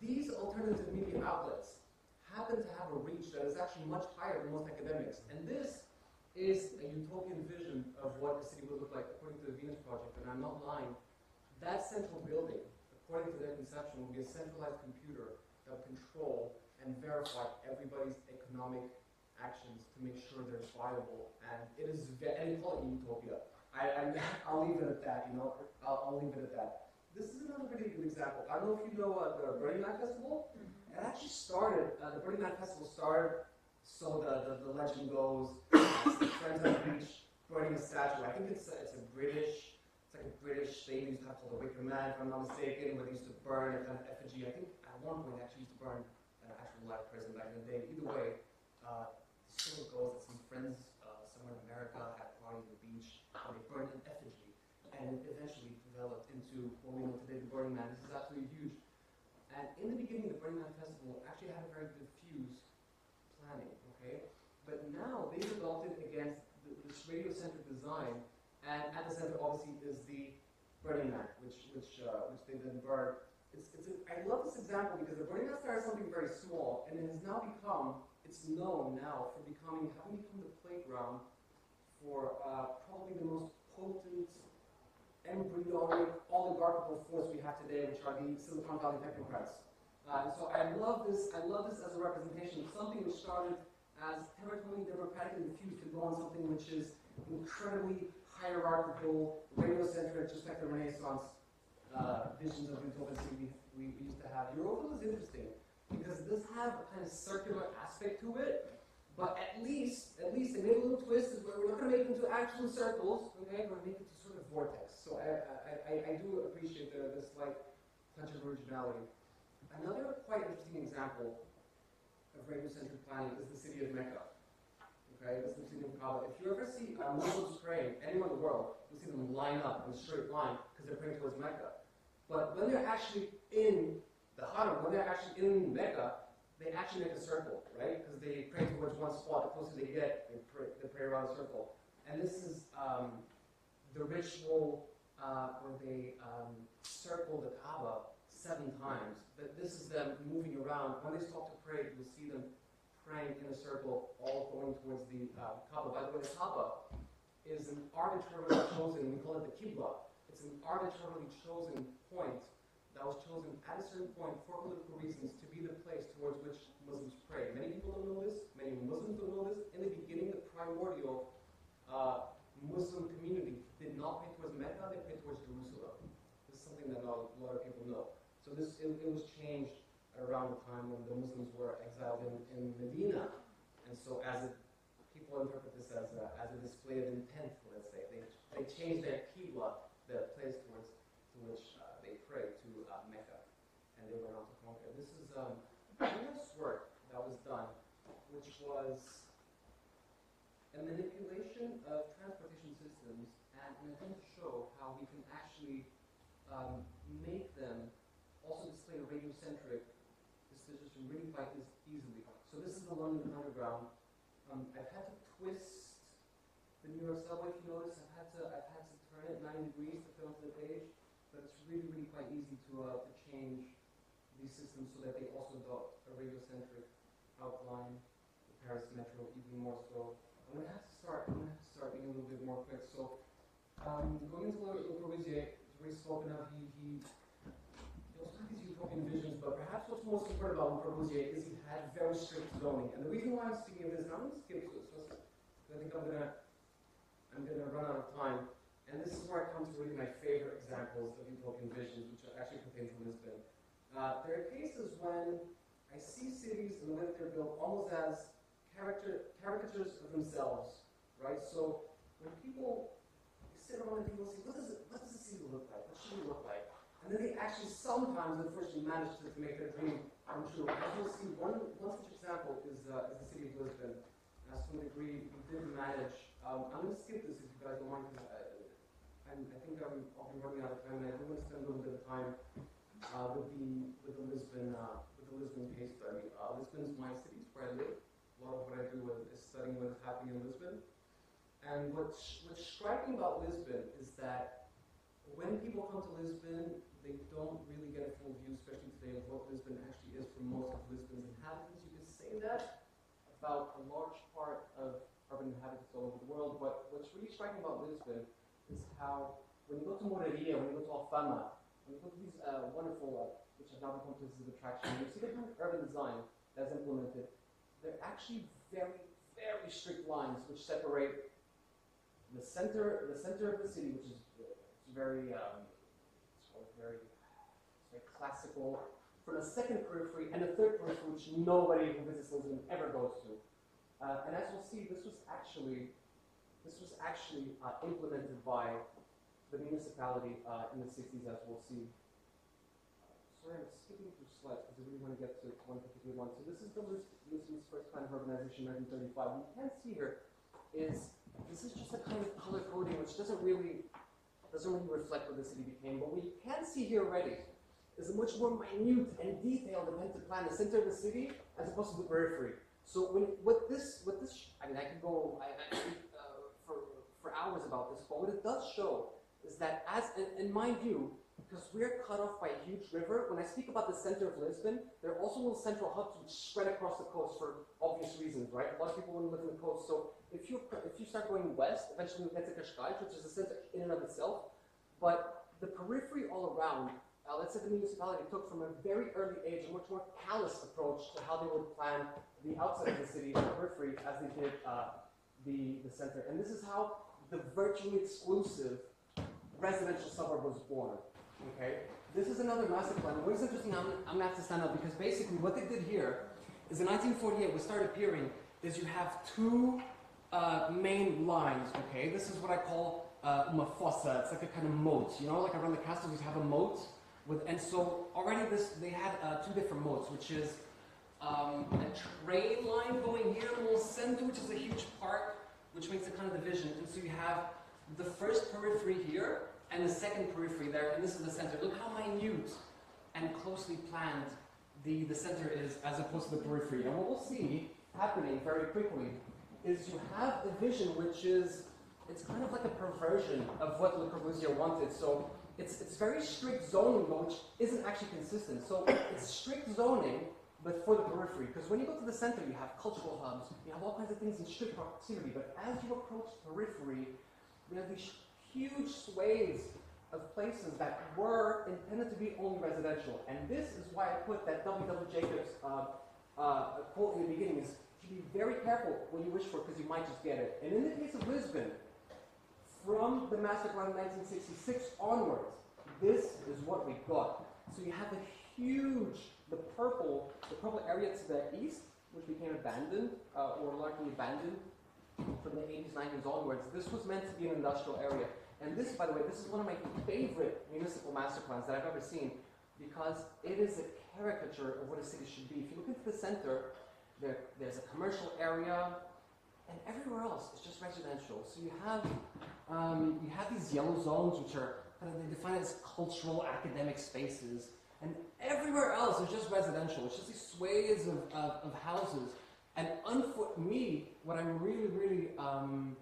these alternative media outlets happen to have a reach that is actually much higher than most academics. And this is a utopian vision of what a city would look like according to the Venus Project, and I'm not lying. That central building, according to their conception, will be a centralized computer control and verify everybody's economic actions to make sure they're viable. And it is, and call it utopia. I, I, will leave it at that, you know, I'll, I'll, leave it at that. This is another really good example. I don't know if you know uh, the Burning Man Festival. Mm -hmm. It actually started, uh, the Burning Man Festival started, so the, the, the legend goes, Friends on the Beach burning a statue. I think it's a, it's a British, like a British thing used to have called the Wicker Man, if I'm not mistaken, where they used to burn a kind of effigy. I think at one point they actually used to burn an actual live person back in the day. Either way, uh, the story goes that some friends uh, somewhere in America had a party on the beach and they burned an effigy. And it eventually developed into what we know today, the Burning Man. This is absolutely huge. And in the beginning, the Burning Man Festival actually had a very diffuse planning, okay? But now they've adopted against this radio-centric design, and at the center obviously is the Burning Man, which which uh, which they then burn. It's, it's love this example because the Burning Man started something very small, and it has now become, it's known now for becoming, having become the playground for uh, probably the most potent embryonic oligarchical force we have today, which are the Silicon Valley technocrats. Uh, so I love this. I love this as a representation of something which started as territorially democratic and infused to go on something which is incredibly hierarchical, radiocentric, just like the Renaissance uh, visions of utopia we, we, used to have. Europa was interesting because it does have a kind of circular aspect to it. But at least, at least, a little twist. Is where we're not going to make it into actual circles. Okay, we're going to make it to sort of vortex. So I, I, I, I do appreciate the, the slight touch of originality. Another quite interesting example of radiocentric planning is the city of Mecca. Okay, the Kaaba. If you ever see uh, Muslims praying anywhere in the world, you see them line up in a straight line because they're praying towards Mecca. But when they're actually in the Haram, when they're actually in Mecca, they actually make a circle, right? Because they pray towards one spot. The closer they get, they pray, they pray around a circle. And this is um, the ritual uh, where they um, circle the Kaaba seven times. But this is them moving around. When they stop to pray, you'll see them praying in a circle, all going towards the uh, Kaaba. By the way, the Kaaba is an arbitrarily chosen, we call it the Qibla. It's an arbitrarily chosen point that was chosen at a certain point for political reasons to be the place towards which Muslims pray. Many people don't know this, many Muslims don't know this. In the beginning, the primordial uh, Muslim community did not pray towards Mecca, they prayed towards Jerusalem. This is something that not a lot of people know. So this it, it was changed around the time when the Muslims were exiled in, in Medina. And so as people interpret this as a, as a display of intent, let's say. They, they changed their Qibla, the place towards to which uh, they pray to uh, Mecca, and they went on to conquer. This is um, famous work that was done, which was a manipulation of transportation systems and an attempt to show how we can actually um, make them also display a radiocentric disposition really quite eas- easily. The Underground. Um, I've had to twist the New York subway. If you notice, I've had to I've had to turn it 90 degrees to fit onto the page but it's really, really quite easy to, uh, to change these systems so that they also adopt a radiocentric outline, the Paris Metro even more so. I'm gonna have to start, I'm gonna have to start being a little bit more quick. So, um, going into Le Corbusier, he's already spoken of, but perhaps what's most important about Corbusier is he had very strict zoning. And the reason why I'm speaking of this, and I'm gonna skip this, because I think I'm gonna, I'm gonna run out of time. And this is where I come to really my favorite examples of utopian visions, which are actually contained from Lisbon. Uh, there are cases when I see cities and the way that they're built almost as character, caricatures of themselves, right? So when people sit around and people say, what does, it, what does city look like? What should it look like? And then they actually sometimes, unfortunately, manage to, make their dream come true. As you'll see, one, one such example is, uh, is the city of Lisbon. As to a degree, we did manage. Um, I'm going to skip this if you guys don't mind, because I, and I think I'm, be running out of time, and I do want to spend a little bit of time uh, with the with the Lisbon uh, with the Lisbon case study. Uh, Lisbon is my city, it's where I live. A lot of what I do is studying what is happening in Lisbon. And what's what's striking about Lisbon is that when people come to Lisbon, they don't really get a full view, especially today, of what Lisbon actually is for most of Lisbon's inhabitants. You can say that about a large part of urban inhabitants all over the world, but what's really striking about Lisbon is how when you go to Mouraria, when you go to Alfama, when you go to these uh, wonderful, uh, which have now become places of attraction, you see the kind of urban design that's implemented. They're actually very, very strict lines which separate the center, the center of the city, which is very, um, sort of very, very classical, from a second periphery and a third periphery, which nobody who visits Lisbon ever goes to. Uh, and as we'll see, this was actually this was actually uh, implemented by the municipality uh, in the 60s, as we'll see. sorry, I'm skipping through slides because I really want to get to one particular one. So this is the Lisbon's first plan of urbanization, 1935. What you can see here is this is just a kind of color coding which doesn't really doesn't really reflect what the city became. But what you can see here already is a much more minute and detailed attempt to plan the center of the city as opposed to the periphery. So when what this what this I mean I could go I, I uh, for hours about this, but what it does show is that as, in my view, because we're cut off by a huge river, when I speak about the center of Lisbon, there are also little central hubs which spread across the coast for obvious reasons, right? A lot of people want to live in the coast, so if you if you start going west, eventually you get to Cascais, which is a center in and of itself, but the periphery all around, uh, let's say the municipality took from a very early age a much more callous approach to how they would plan the outside of the city, the periphery, as they did uh, the, the center. And this is how the virtually exclusive residential suburb was born. Okay? This is another master plan. What is interesting, I'm, I'm gonna have to stand up because basically what they did here is in 1948, what started appearing is you have two uh, main lines, okay? This is what I call uh. It's like a kind of moat, you know, like around the castles you have a moat. With, and so already this, they had uh, two different moats, which is um, a train line going here in center, which is a huge park, which makes a kind of division. And so you have the first periphery here and the second periphery there, and this is the center. Look how minute and closely planned the, the center is as opposed to the periphery. And what we'll see happening very quickly is you have a vision which is, it's kind of like a perversion of what Le Corbusier wanted. So it's, it's very strict zoning, which isn't actually consistent. So it's strict zoning, but for the periphery. Because when you go to the center, you have cultural hubs, you have all kinds of things in strict proximity. But as you approach periphery, we have these huge swathes of places that were intended to be only residential. And this is why I put that W.W. Jacobs uh, uh, quote in the beginning is to be very careful what you wish for because you might just get it. And in the case of Lisbon, from the master plan of 1966 onwards, this is what we got. So you have a huge, the purple, the purple area to the east, which became abandoned uh, or largely abandoned from the 80s, 90s onwards. This was meant to be an industrial area. And this, by the way, this is one of my favorite municipal master plans that I've ever seen because it is a caricature of what a city should be. If you look into the center, there, there's a commercial area, and everywhere else is just residential. So you have um, you have these yellow zones, which are kind of they define as cultural academic spaces, and everywhere else is just residential. It's just these swathes of, of, of houses. And for me, what I'm really, really, um,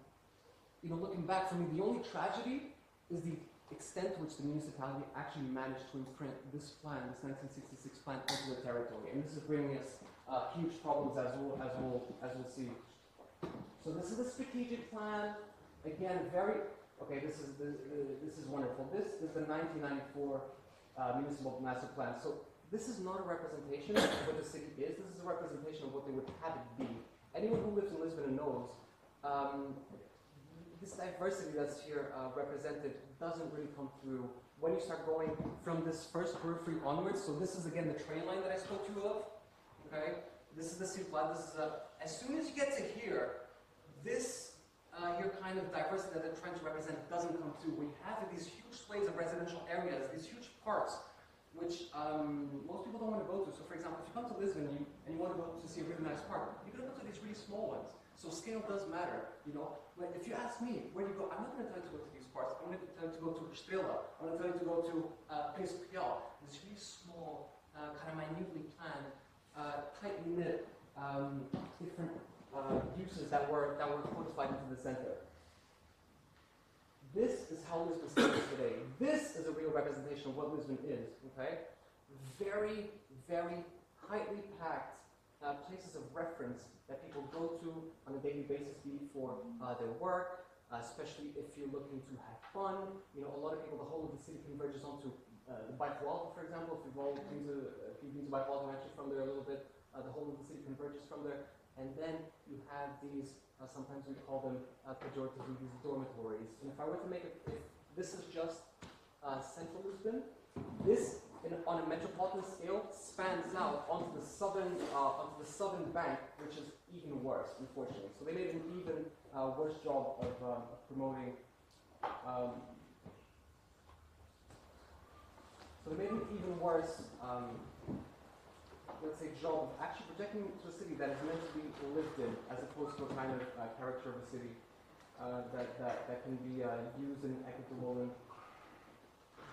you know, looking back for me, the only tragedy is the extent to which the municipality actually managed to imprint this plan, this 1966 plan, onto the territory. And this is bringing us uh, huge problems as we'll, as, we'll, as we'll see. So this is the strategic plan. Again, very, okay, this is, this, this is wonderful. This is the 1994 uh, municipal master plan. So this is not a representation of what the city is. This is a representation of what they would have it be. Anyone who lives in Lisbon knows um, this diversity that's here uh, represented doesn't really come through when you start going from this first periphery onwards. So this is again the train line that I spoke to you of. Okay, this is the Simpla. This is a, as soon as you get to here, this uh, your kind of diversity that they're trying to represent doesn't come through. We have these huge swathes of residential areas, these huge parks which um, most people don't want to go to. So, for example, if you come to Lisbon and you, and you want to go to see a really nice park, you're going to go to these really small ones. So scale does matter, you know. But if you ask me where do you go, I'm not going to tell you to go to these parts. I'm going to tell you to go to Estrela. I'm going to tell you to go to uh, Príncipe Real. These really small, uh, kind of minutely planned, uh, tightly knit, um, different uh, uses that were that were codified into the center. This is how Lisbon stands today. This is a real representation of what Lisbon is, okay? Very, very tightly packed uh, places of reference that people go to on a daily basis, be for uh, their work, uh, especially if you're looking to have fun. You know, a lot of people, the whole of the city converges onto uh, the Bairro Alto, for example. If you've all been to, if you've been to Bairro Alto, actually from there a little bit, uh, the whole of the city converges from there. And then you have these uh, sometimes we call them pejoratively these dormitories. And if I were to make it, if this is just central Lisbon, this in, on a metropolitan scale spans out onto the southern uh, onto the southern bank, which is even worse, unfortunately. So they made an even uh, worse job of, um, of promoting. Um, so they made an even worse um, let's say, job of actually projecting to a city that is meant to be lived in, as opposed to a kind of uh, character of a city uh, that, that, that can be uh, used in equitable. And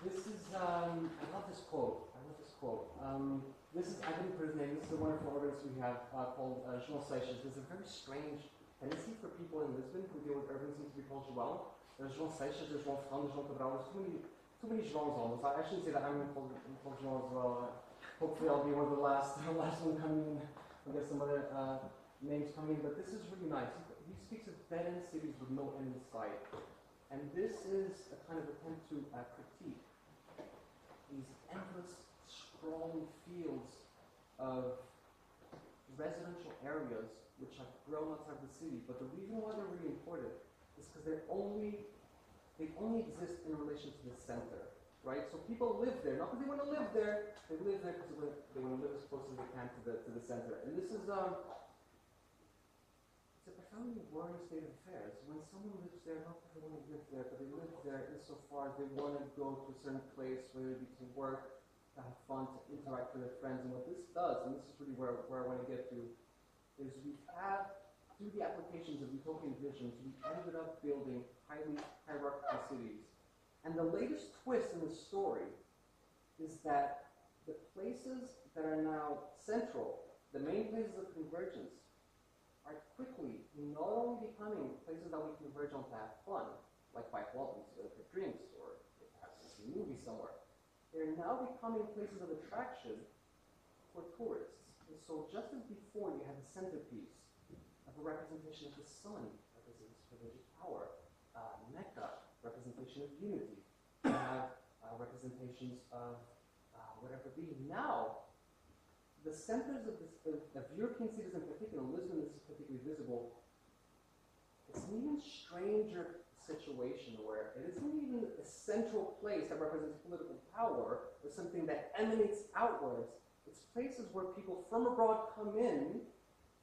this is, um, I love this quote. I love this quote. Um, this is, I didn't put his name, this is a wonderful artist we have uh, called uh, João Seixas. There's a very strange tendency for people in Lisbon who deal with urbanism to be called João. There's João Seixas, there's João Fernando, João Cabral, there's too many, too many Joãos almost. I, shouldn't say that I'm called, I'm called as well. Hopefully I'll be one of the last, the last one coming in. I'll get some other uh, names coming in, but this is really nice. He, he speaks of dead-end cities with no end in sight. And this is a kind of attempt to uh, these endless, sprawling fields of residential areas which have grown outside of the city. But the reason why they're really important is because they're only, they only exist in relation to the center. right? So people live there, not because they want to live there, they live there because they want to live as close as they can to the, to the center. And this is, um, a worrying state of affairs. When someone lives there, not they to live there, but they live there insofar as they want to go to a certain place, it be to work, to have fun, to interact with their friends. And what this does, and this is really where, where I want to get to, is we have, through the applications of utopian visions, we ended up building highly hierarchical cities. And the latest twist in the story is that the places that are now central, the main places of convergence, are quickly not only becoming places that we converge on to have fun, like Five Waltons or for drinks or perhaps a movie somewhere, they're now becoming places of attraction for tourists. And so just as before you had the centerpiece of a representation of the sun, represents religious power, uh, Mecca, representation of unity. Have uh, representations of uh, whatever be. Now, the centers of, this, of, European cities in particular, Lisbon this is particularly visible, it's an even stranger situation where it isn't even a central place that represents political power or something that emanates outwards. It's places where people from abroad come in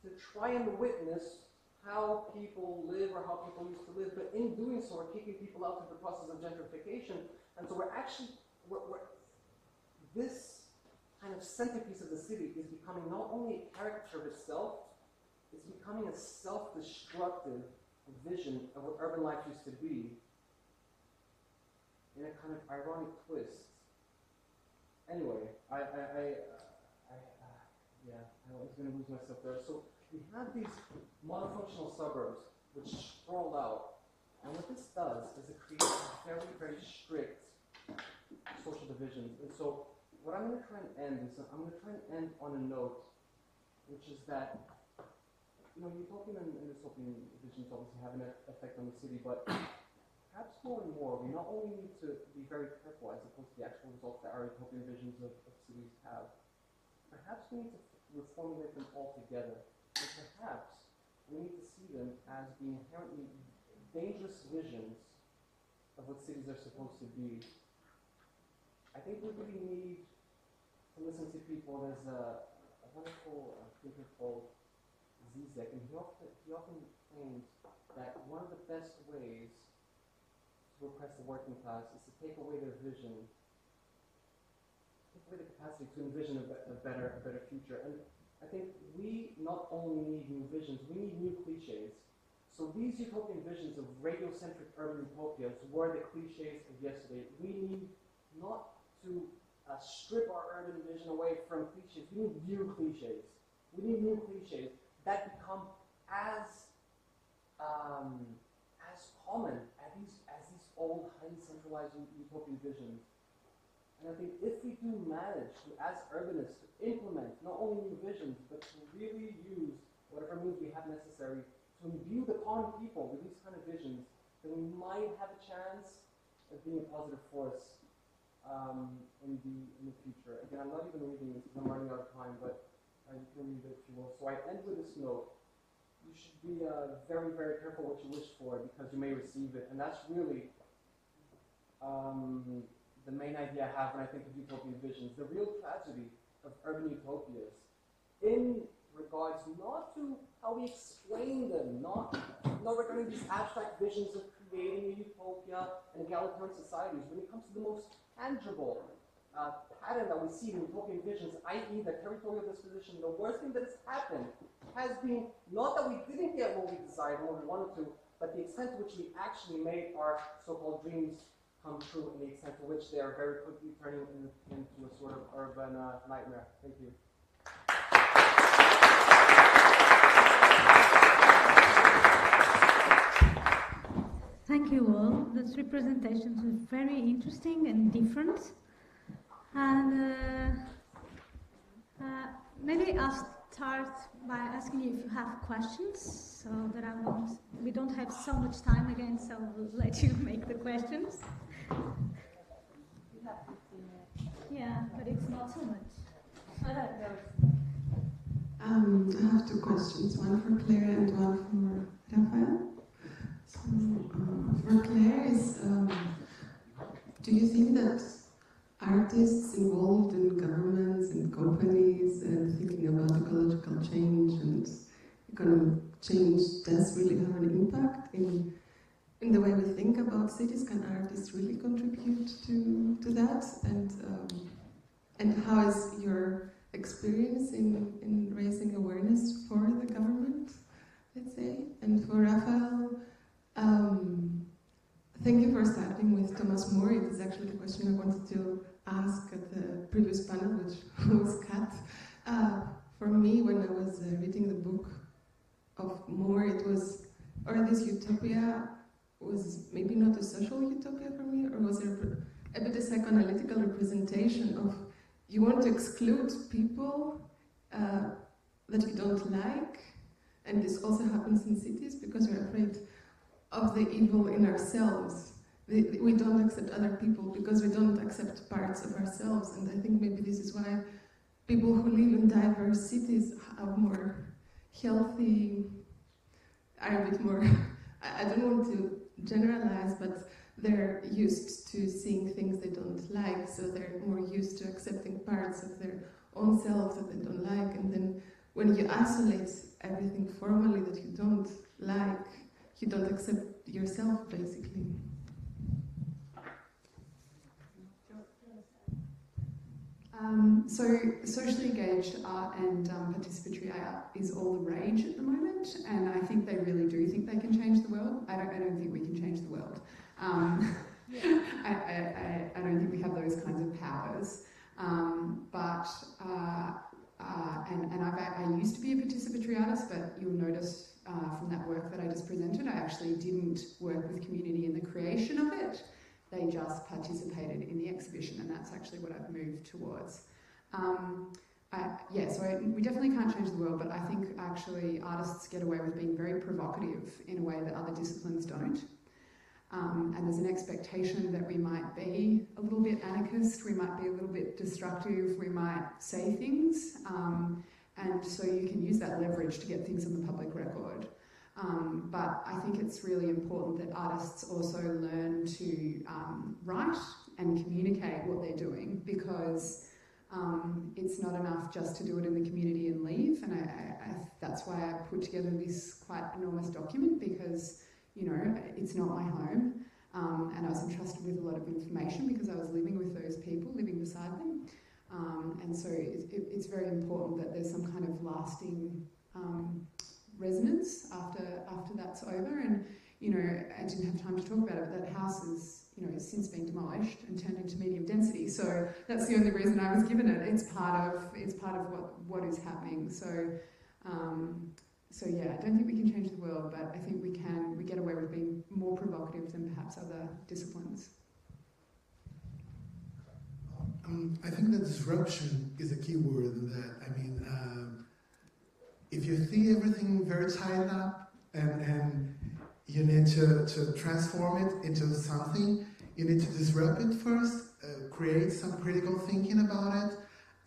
to try and witness how people live or how people used to live, but in doing so, we're kicking people out of the process of gentrification. And so we're actually, we're, we're, this kind of centerpiece of the city is becoming not only a caricature of itself, it's becoming a self-destructive vision of what urban life used to be in a kind of ironic twist. Anyway, I, I, I, I uh, yeah, I was going to lose myself there. So we have these monofunctional suburbs which sprawl out, and what this does is it creates very, very strict social divisions. And so what I'm going to try and end is I'm going to try and end on a note, which is that you know, utopian and, and dystopian visions obviously have an effect on the city, but perhaps more and more, we not only need to be very careful as opposed to the actual results that our utopian visions of, of cities have, perhaps we need to reformulate them altogether. And perhaps we need to see them as being inherently dangerous visions of what cities are supposed to be. I think we really need to listen to people. There's a, a wonderful uh, thinker called Zizek, and he often, he often claims that one of the best ways to oppress the working class is to take away their vision, take away the capacity to envision a, a better, a better future. And I think we not only need new visions, we need new cliches. So these utopian visions of radiocentric urban utopias were the cliches of yesterday. We need not to uh, strip our urban vision away from cliches. We need new cliches. We need new cliches that become as um, as common as these as these old highly centralized utopian visions. And I think if we do manage to, as urbanists, to implement not only new visions, but to really use whatever means we have necessary to imbue the common people with these kind of visions, then we might have a chance of being a positive force um, in the in the future. Again, I'm not even reading this because I'm running out of time, but and you can read it if you will. So I end with this note. You should be uh, very, very careful what you wish for because you may receive it. And that's really um, the main idea I have when I think of utopian visions. The real tragedy of urban utopias in regards not to how we explain them, not, not regarding these abstract visions of creating a utopia and egalitarian societies, when it comes to the most tangible uh, pattern that we see in utopian visions, i.e., the territorial disposition, the worst thing that has happened has been not that we didn't get what we desired, what we wanted to, but the extent to which we actually made our so-called dreams come true, and the extent to which they are very quickly turning in, into a sort of urban uh, nightmare. Thank you. Thank you all. Those representations were very interesting and different. And uh, uh, maybe I'll start by asking you if you have questions, so that I won't. We don't have so much time again, so we'll let you make the questions. Yeah, but it's not so much. Um, I have two questions, one for Clare and one for Rafael. Mm-hmm. Mark Harris, um, do you think that artists involved in governments and companies and thinking about ecological change and economic change does really have an impact in in the way we think about cities? Can artists really contribute to to that? And um, and how is your experience in, in raising awareness for the government, let's say, and for Rafael? Thank you for starting with Thomas More. It is actually the question I wanted to ask at the previous panel, which was cut. Uh, for me, when I was uh, reading the book of More, it was, or this utopia was maybe not a social utopia for me, or was it a, bit a psychoanalytical representation of you want to exclude people uh, that you don't like, and this also happens in cities because we're afraid of the evil in ourselves. We don't accept other people because we don't accept parts of ourselves, and I think maybe this is why people who live in diverse cities have more healthy, are a bit more. I don't want to generalize, but they're used to seeing things they don't like, so they're more used to accepting parts of their own selves that they don't like. And then when you isolate everything formally that you don't like, you don't accept yourself, basically. Um, so socially engaged art and um, participatory art is all the rage at the moment, and I think they really do think they can change the world. I don't, I don't think we can change the world. Um, I, I, I, don't think we have those kinds of powers. Um, but, uh, uh, and, and I used to be a participatory artist, but you'll notice uh, from that work that I just presented, I actually didn't work with community in the creation of it. They just participated in the exhibition, and that's actually what I've moved towards. Um, I, yeah, so I, we definitely can't change the world, but I think actually artists get away with being very provocative in a way that other disciplines don't. Um, and there's an expectation that we might be a little bit anarchist, we might be a little bit destructive, we might say things, um, and so you can use that leverage to get things on the public record. Um, but I think it's really important that artists also learn to um, write and communicate what they're doing because um, it's not enough just to do it in the community and leave. And I, I, I, that's why I put together this quite enormous document because you know, it's not my home. Um, and I was entrusted with a lot of information because I was living with those people, living beside them. Um, and so it, it, it's very important that there's some kind of lasting um, resonance after after that's over. And you know, I didn't have time to talk about it, but that house is you know has since been demolished and turned into medium density. So that's the only reason I was given it. It's part of it's part of what what is happening. So um, so yeah, I don't think we can change the world, but I think we can. We get away with being more provocative than perhaps other disciplines. Um, I think that disruption is a key word in that. I mean, um, if you see everything very tied up and, and you need to, to transform it into something, you need to disrupt it first, uh, create some critical thinking about it,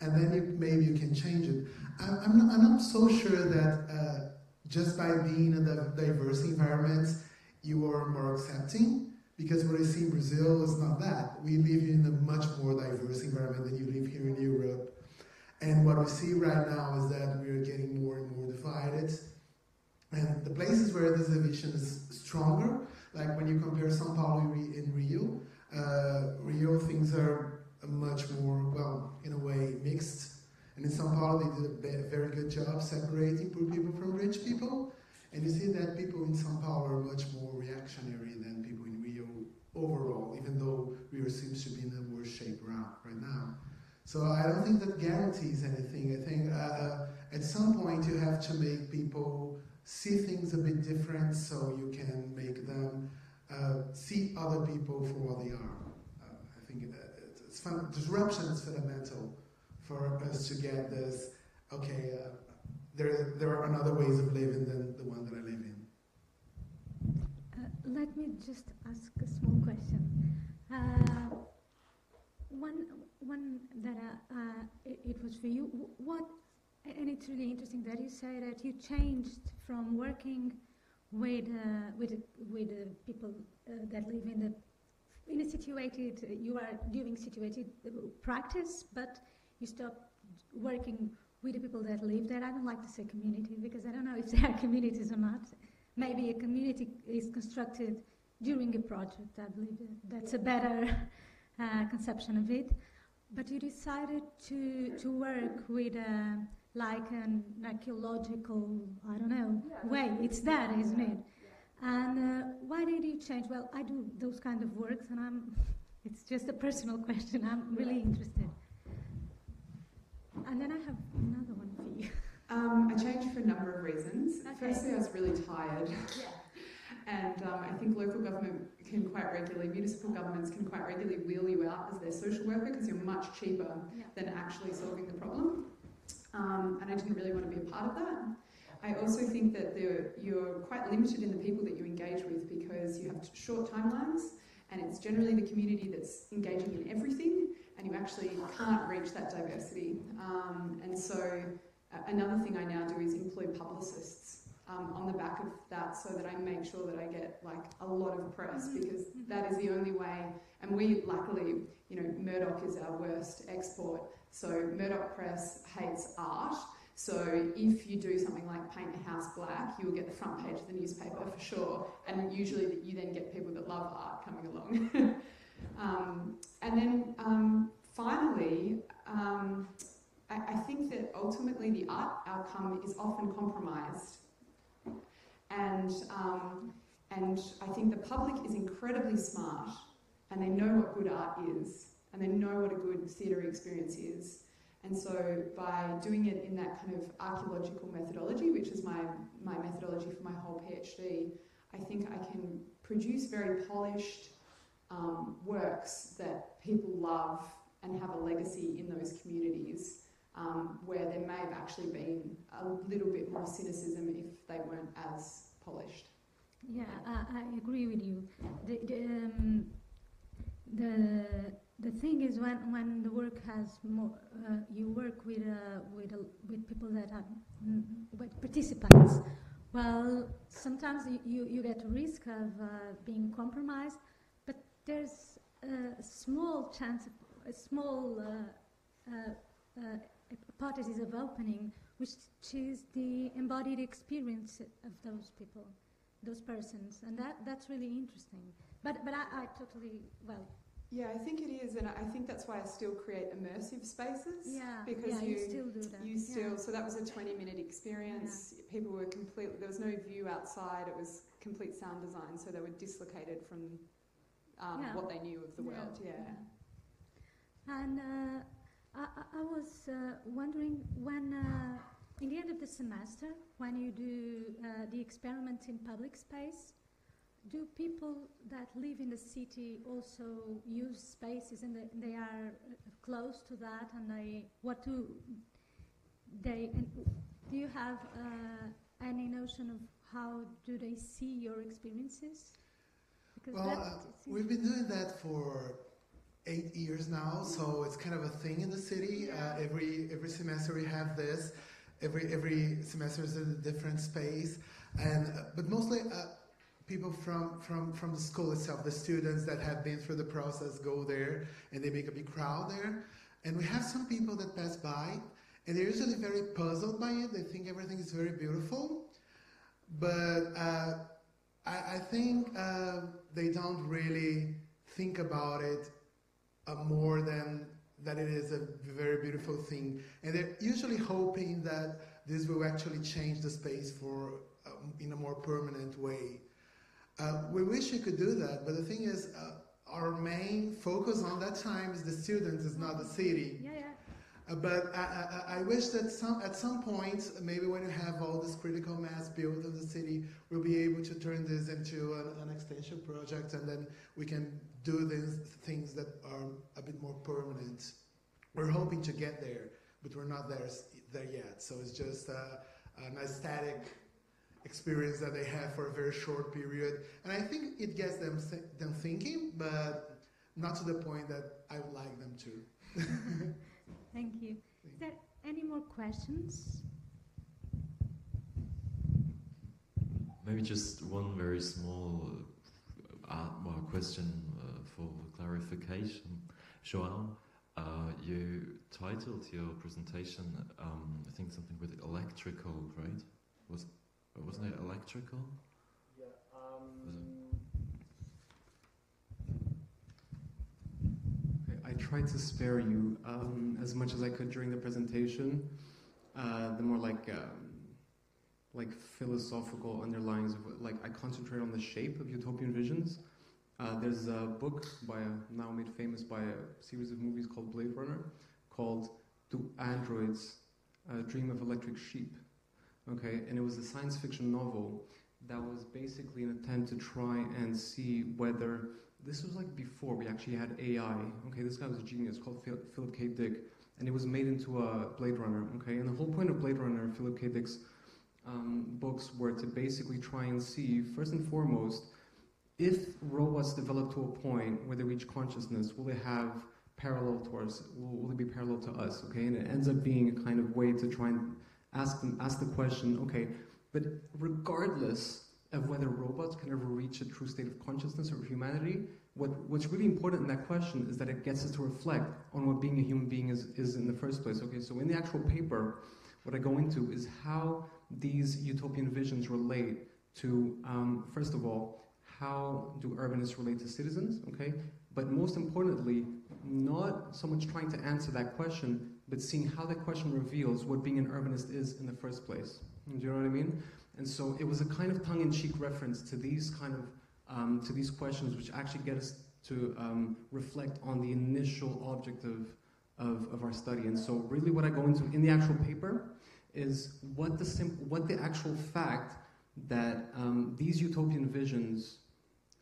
and then you, maybe you can change it. I'm, I'm, not, I'm not so sure that uh, just by being in a diverse environment, you are more accepting. Because what I see in Brazil is not that. We live in a much more diverse environment than you live here in Europe. And what we see right now is that we are getting more and more divided. And the places where this division is stronger, like when you compare Sao Paulo and Rio, uh, Rio things are much more, well, in a way, mixed and in Sao Paulo, they did a very good job separating poor people from rich people. And you see that people in Sao Paulo are much more reactionary than overall, even though Rio seems to be in the worst shape right now. So I don't think that guarantees anything. I think uh, at some point you have to make people see things a bit different so you can make them uh, see other people for what they are. Uh, I think it's fun. disruption is fundamental for us to get this, okay, uh, there, there are other ways of living than the one that I live in. Uh, let me just ask a small question. Uh, one, one that uh, uh, it, it, was for you. What, and it's really interesting that you say that you changed from working with uh, with with people that live in the in a situated. You are doing situated practice, but you stop working with the people that live there. I don't like to say community because I don't know if they are communities or not. Maybe a community is constructed during a project. I believe that's a better uh, conception of it. But you decided to, to work with uh, like an archaeological, I don't know, way. It's that, isn't it? And uh, why did you change? Well, I do those kind of works, and I'm. It's just a personal question. I'm really interested. And then I have another one. Um, I changed for a number of reasons. Okay. Firstly, I was really tired. Yeah. And um, I think local government can quite regularly, municipal governments can quite regularly wheel you out as their social worker because you're much cheaper Yeah. than actually solving the problem. Um, and I didn't really want to be a part of that. I also think that you're quite limited in the people that you engage with because you have short timelines and it's generally the community that's engaging in everything and you actually can't reach that diversity. Um, and so another thing I now do is employ publicists um, on the back of that so that I make sure that I get like a lot of press Mhm. because Mhm. that is the only way. And we luckily, you know, Murdoch is our worst export. So Murdoch Press hates art. So if you do something like paint a house black, you will get the front page of the newspaper for sure. And usually you then get people that love art coming along. um, and then um, finally, um, I, I think that ultimately the art outcome is often compromised. And, um, and I think the public is incredibly smart and they know what good art is and they know what a good theatre experience is. And so by doing it in that kind of archaeological methodology, which is my, my methodology for my whole PhD, I think I can produce very polished um, works that people love and have a legacy in those communities um, where there may have actually been a little bit more cynicism if they weren't as polished. Yeah, I, I agree with you. The, the, um, the, the thing is when, when the work has more, uh, you work with, uh, with, uh, with people that are mm, with participants. Well, sometimes you, you, you get a risk of uh, being compromised, but there's a small chance, a small uh, uh, uh, hypothesis of opening, which is the embodied experience of those people those persons, and that that's really interesting. But but I, I totally well Yeah, I think it is, and I think that's why I still create immersive spaces. yeah Because yeah, you, you- still do that. You yeah. still, so that was a 20 minute experience. People were completely, there was no view outside, it was complete sound design, so they were dislocated from um, Yeah. what they knew of the Yeah, world. Yeah. And uh, I, I- was uh, wondering when, uh, in the end of the semester, when you do uh, the experiment in public space, do people that live in the city also use spaces and they, they are uh, close to that and they what do they and do you have uh, any notion of how do they see your experiences? Because Well, uh, we've been doing that for eight years now, so it's kind of a thing in the city. Uh, every every semester we have this. Every every semester is in a different space, and uh, but mostly uh, people from from from the school itself, the students that have been through the process, go there and they make a big crowd there. And we have some people that pass by, and they're usually very puzzled by it. They think everything is very beautiful, but. Uh, I, I think uh, they don't really think about it uh, more than that it is a very beautiful thing, and they're usually hoping that this will actually change the space for um, in a more permanent way. Uh, we wish we could do that, but the thing is, uh, our main focus on that time is the students, is not the city. yeah yeah Uh, but I, I, I wish that some, at some point, maybe when you have all this critical mass built in the city, we'll be able to turn this into an, an extension project, and then we can do these things that are a bit more permanent. We're hoping to get there, but we're not there there yet. So it's just uh, an aesthetic experience that they have for a very short period, and I think it gets them th- them thinking, but not to the point that I would like them to. Thank you. Is there any more questions? Maybe just one very small well, question uh, for clarification. João, uh, you titled your presentation, um, I think something with electrical, right? Was wasn't it electrical? Yeah. Um... I tried to spare you um, as much as I could during the presentation. Uh, the more like. Um, like philosophical underlines of like I concentrate on the shape of utopian visions. Uh, there's a book by a, now made famous by a series of movies called Blade Runner, called "Do Androids uh, Dream of Electric Sheep?" Okay, and it was a science fiction novel that was basically an attempt to try and see whether this was like before we actually had AI. Okay, this guy was a genius called Philip K. Dick, and it was made into a Blade Runner. Okay, and the whole point of Blade Runner, Philip K. Dick's um, books were to basically try and see, first and foremost, if robots develop to a point where they reach consciousness, will they have parallel to us? Will, will they be parallel to us? Okay, and it ends up being a kind of way to try and ask them, ask the question. Okay, but regardless of whether robots can ever reach a true state of consciousness or humanity, what, what's really important in that question is that it gets us to reflect on what being a human being is, is in the first place. Okay, so in the actual paper, what I go into is how these utopian visions relate to, um, first of all, how do urbanists relate to citizens, okay? But most importantly, not so much trying to answer that question, but seeing how that question reveals what being an urbanist is in the first place. Do you know what I mean? And so it was a kind of tongue-in-cheek reference to these kind of um, to these questions, which actually get us to um, reflect on the initial object of, of, of, our study. And so, really, what I go into in the actual paper is what the simple, what the actual fact that um, these utopian visions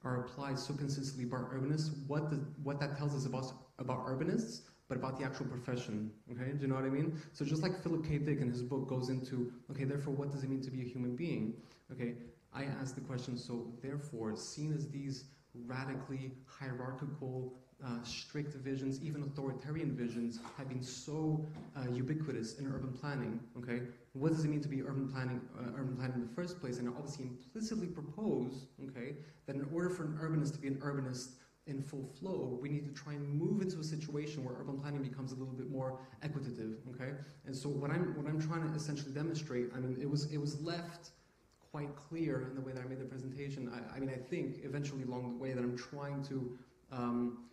are applied so consistently by urbanists, what, the, what that tells us about, about urbanists, but about the actual profession. Okay, do you know what I mean? So just like Philip K. Dick in his book goes into, okay, therefore, what does it mean to be a human being? Okay, I ask the question, so therefore, seen as these radically hierarchical, uh, strict visions, even authoritarian visions, have been so uh, ubiquitous in urban planning. Okay, what does it mean to be urban planning? Uh, urban planning in the first place, and I obviously implicitly propose, okay, that in order for an urbanist to be an urbanist in full flow, we need to try and move into a situation where urban planning becomes a little bit more equitative. Okay, and so what I'm what I'm trying to essentially demonstrate, I mean, it was it was left quite clear in the way that I made the presentation. I, I mean, I think eventually along the way that I'm trying to um,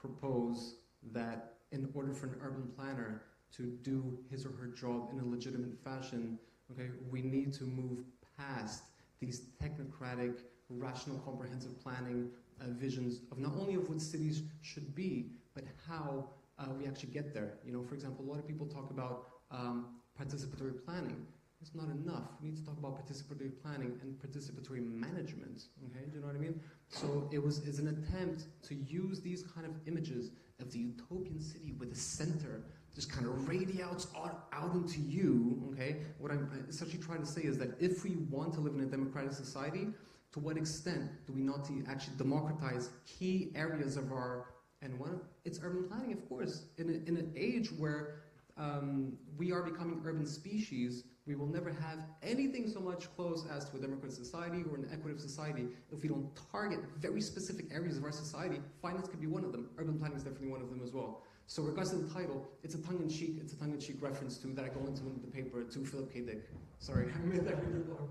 propose that in order for an urban planner to do his or her job in a legitimate fashion, okay, we need to move past these technocratic, rational, comprehensive planning uh, visions of not only of what cities should be, but how uh, we actually get there. You know, for example, a lot of people talk about um, participatory planning. It's not enough. We need to talk about participatory planning and participatory management. Okay, do you know what I mean? So it was is an attempt to use these kind of images of the utopian city with a center just kind of radiates out, out into you. Okay, what I'm essentially trying to say is that if we want to live in a democratic society, to what extent do we not actually democratize key areas of our and one it's urban planning, of course, in, a, in an age where um, we are becoming urban species we will never have anything so much close as to a democratic society or an equitable society if we don't target very specific areas of our society. Finance could be one of them. Urban planning is definitely one of them as well. So, regards to the title, it's a tongue-in-cheek. It's a tongue-in-cheek reference to that I go into in the paper to Philip K. Dick. Sorry, I made that really long.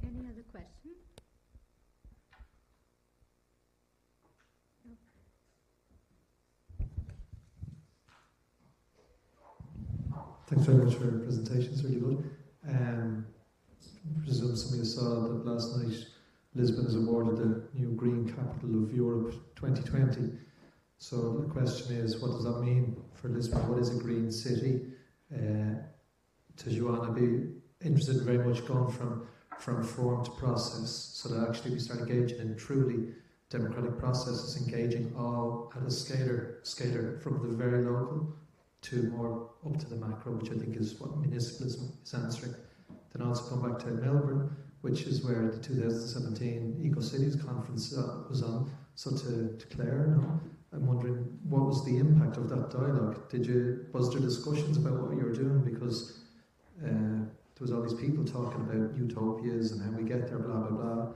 Any other questions? Thanks very much for your presentation, it's really good. Um, I presume some of you saw that last night Lisbon is awarded the new Green Capital of Europe 2020. So the question is, what does that mean for Lisbon? What is a green city? Uh, to Joanna, be interested in very much going from from form to process, so that actually we start engaging in truly democratic processes, engaging all at a scalar scalar from the very local to more up to the macro, which I think is what municipalism is answering. Then also come back to Melbourne, which is where the 2017 Eco Cities Conference uh, was on. So to, to Clare, no, I'm wondering what was the impact of that dialogue? Did you was there discussions about what you were doing because uh, there was all these people talking about utopias and how we get there, blah blah blah.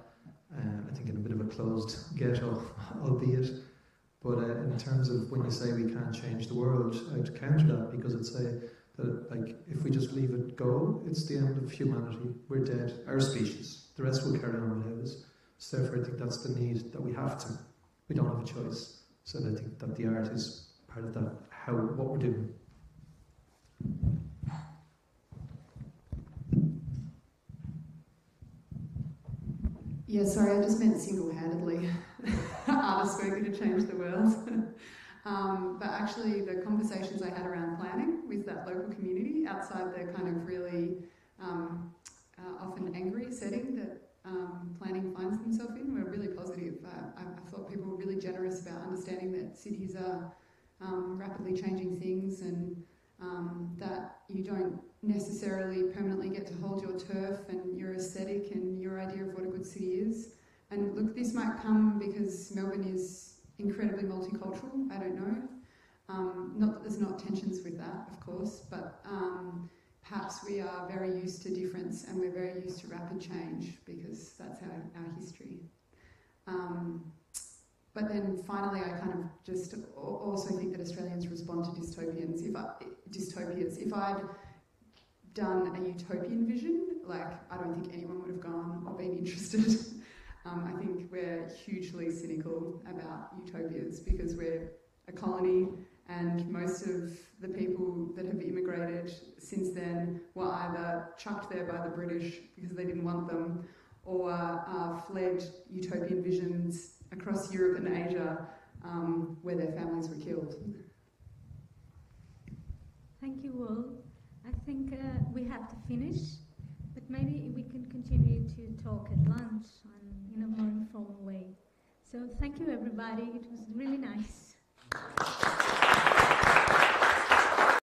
Uh, I think in a bit of a closed ghetto, albeit. But uh, in terms of when you say we can't change the world, I'd counter that because I'd say that like if we just leave it go, it's the end of humanity. We're dead. Our species. The rest will carry on without us. So therefore, I think that's the need that we have to. We don't have a choice. So I think that the art is part of that. How what we're doing. Yeah, sorry, I just meant single-handedly. Artists working to change the world. um, but actually, the conversations I had around planning with that local community outside the kind of really um, uh, often angry setting that um, planning finds themselves in were really positive. Uh, I, I, thought people were really generous about understanding that cities are um, rapidly changing things and um, that you don't necessarily permanently get to hold your turf and your aesthetic and your idea of what a good city is. And look, this might come because Melbourne is incredibly multicultural. I don't know. Um, not that there's not tensions with that, of course, but um, perhaps we are very used to difference and we're very used to rapid change because that's our, our history. Um, but then finally, I kind of just also think that Australians respond to dystopians. If I, dystopias, if I'd done a utopian vision, like I don't think anyone would have gone or been interested. um, I think we're hugely cynical about utopias because we're a colony and most of the people that have immigrated since then were either chucked there by the British because they didn't want them or uh, fled utopian visions across Europe and Asia um, where their families were killed. Thank you all. I think uh, we have to finish, but maybe we can continue to talk at lunch in a more informal way. So thank you everybody. It was really nice.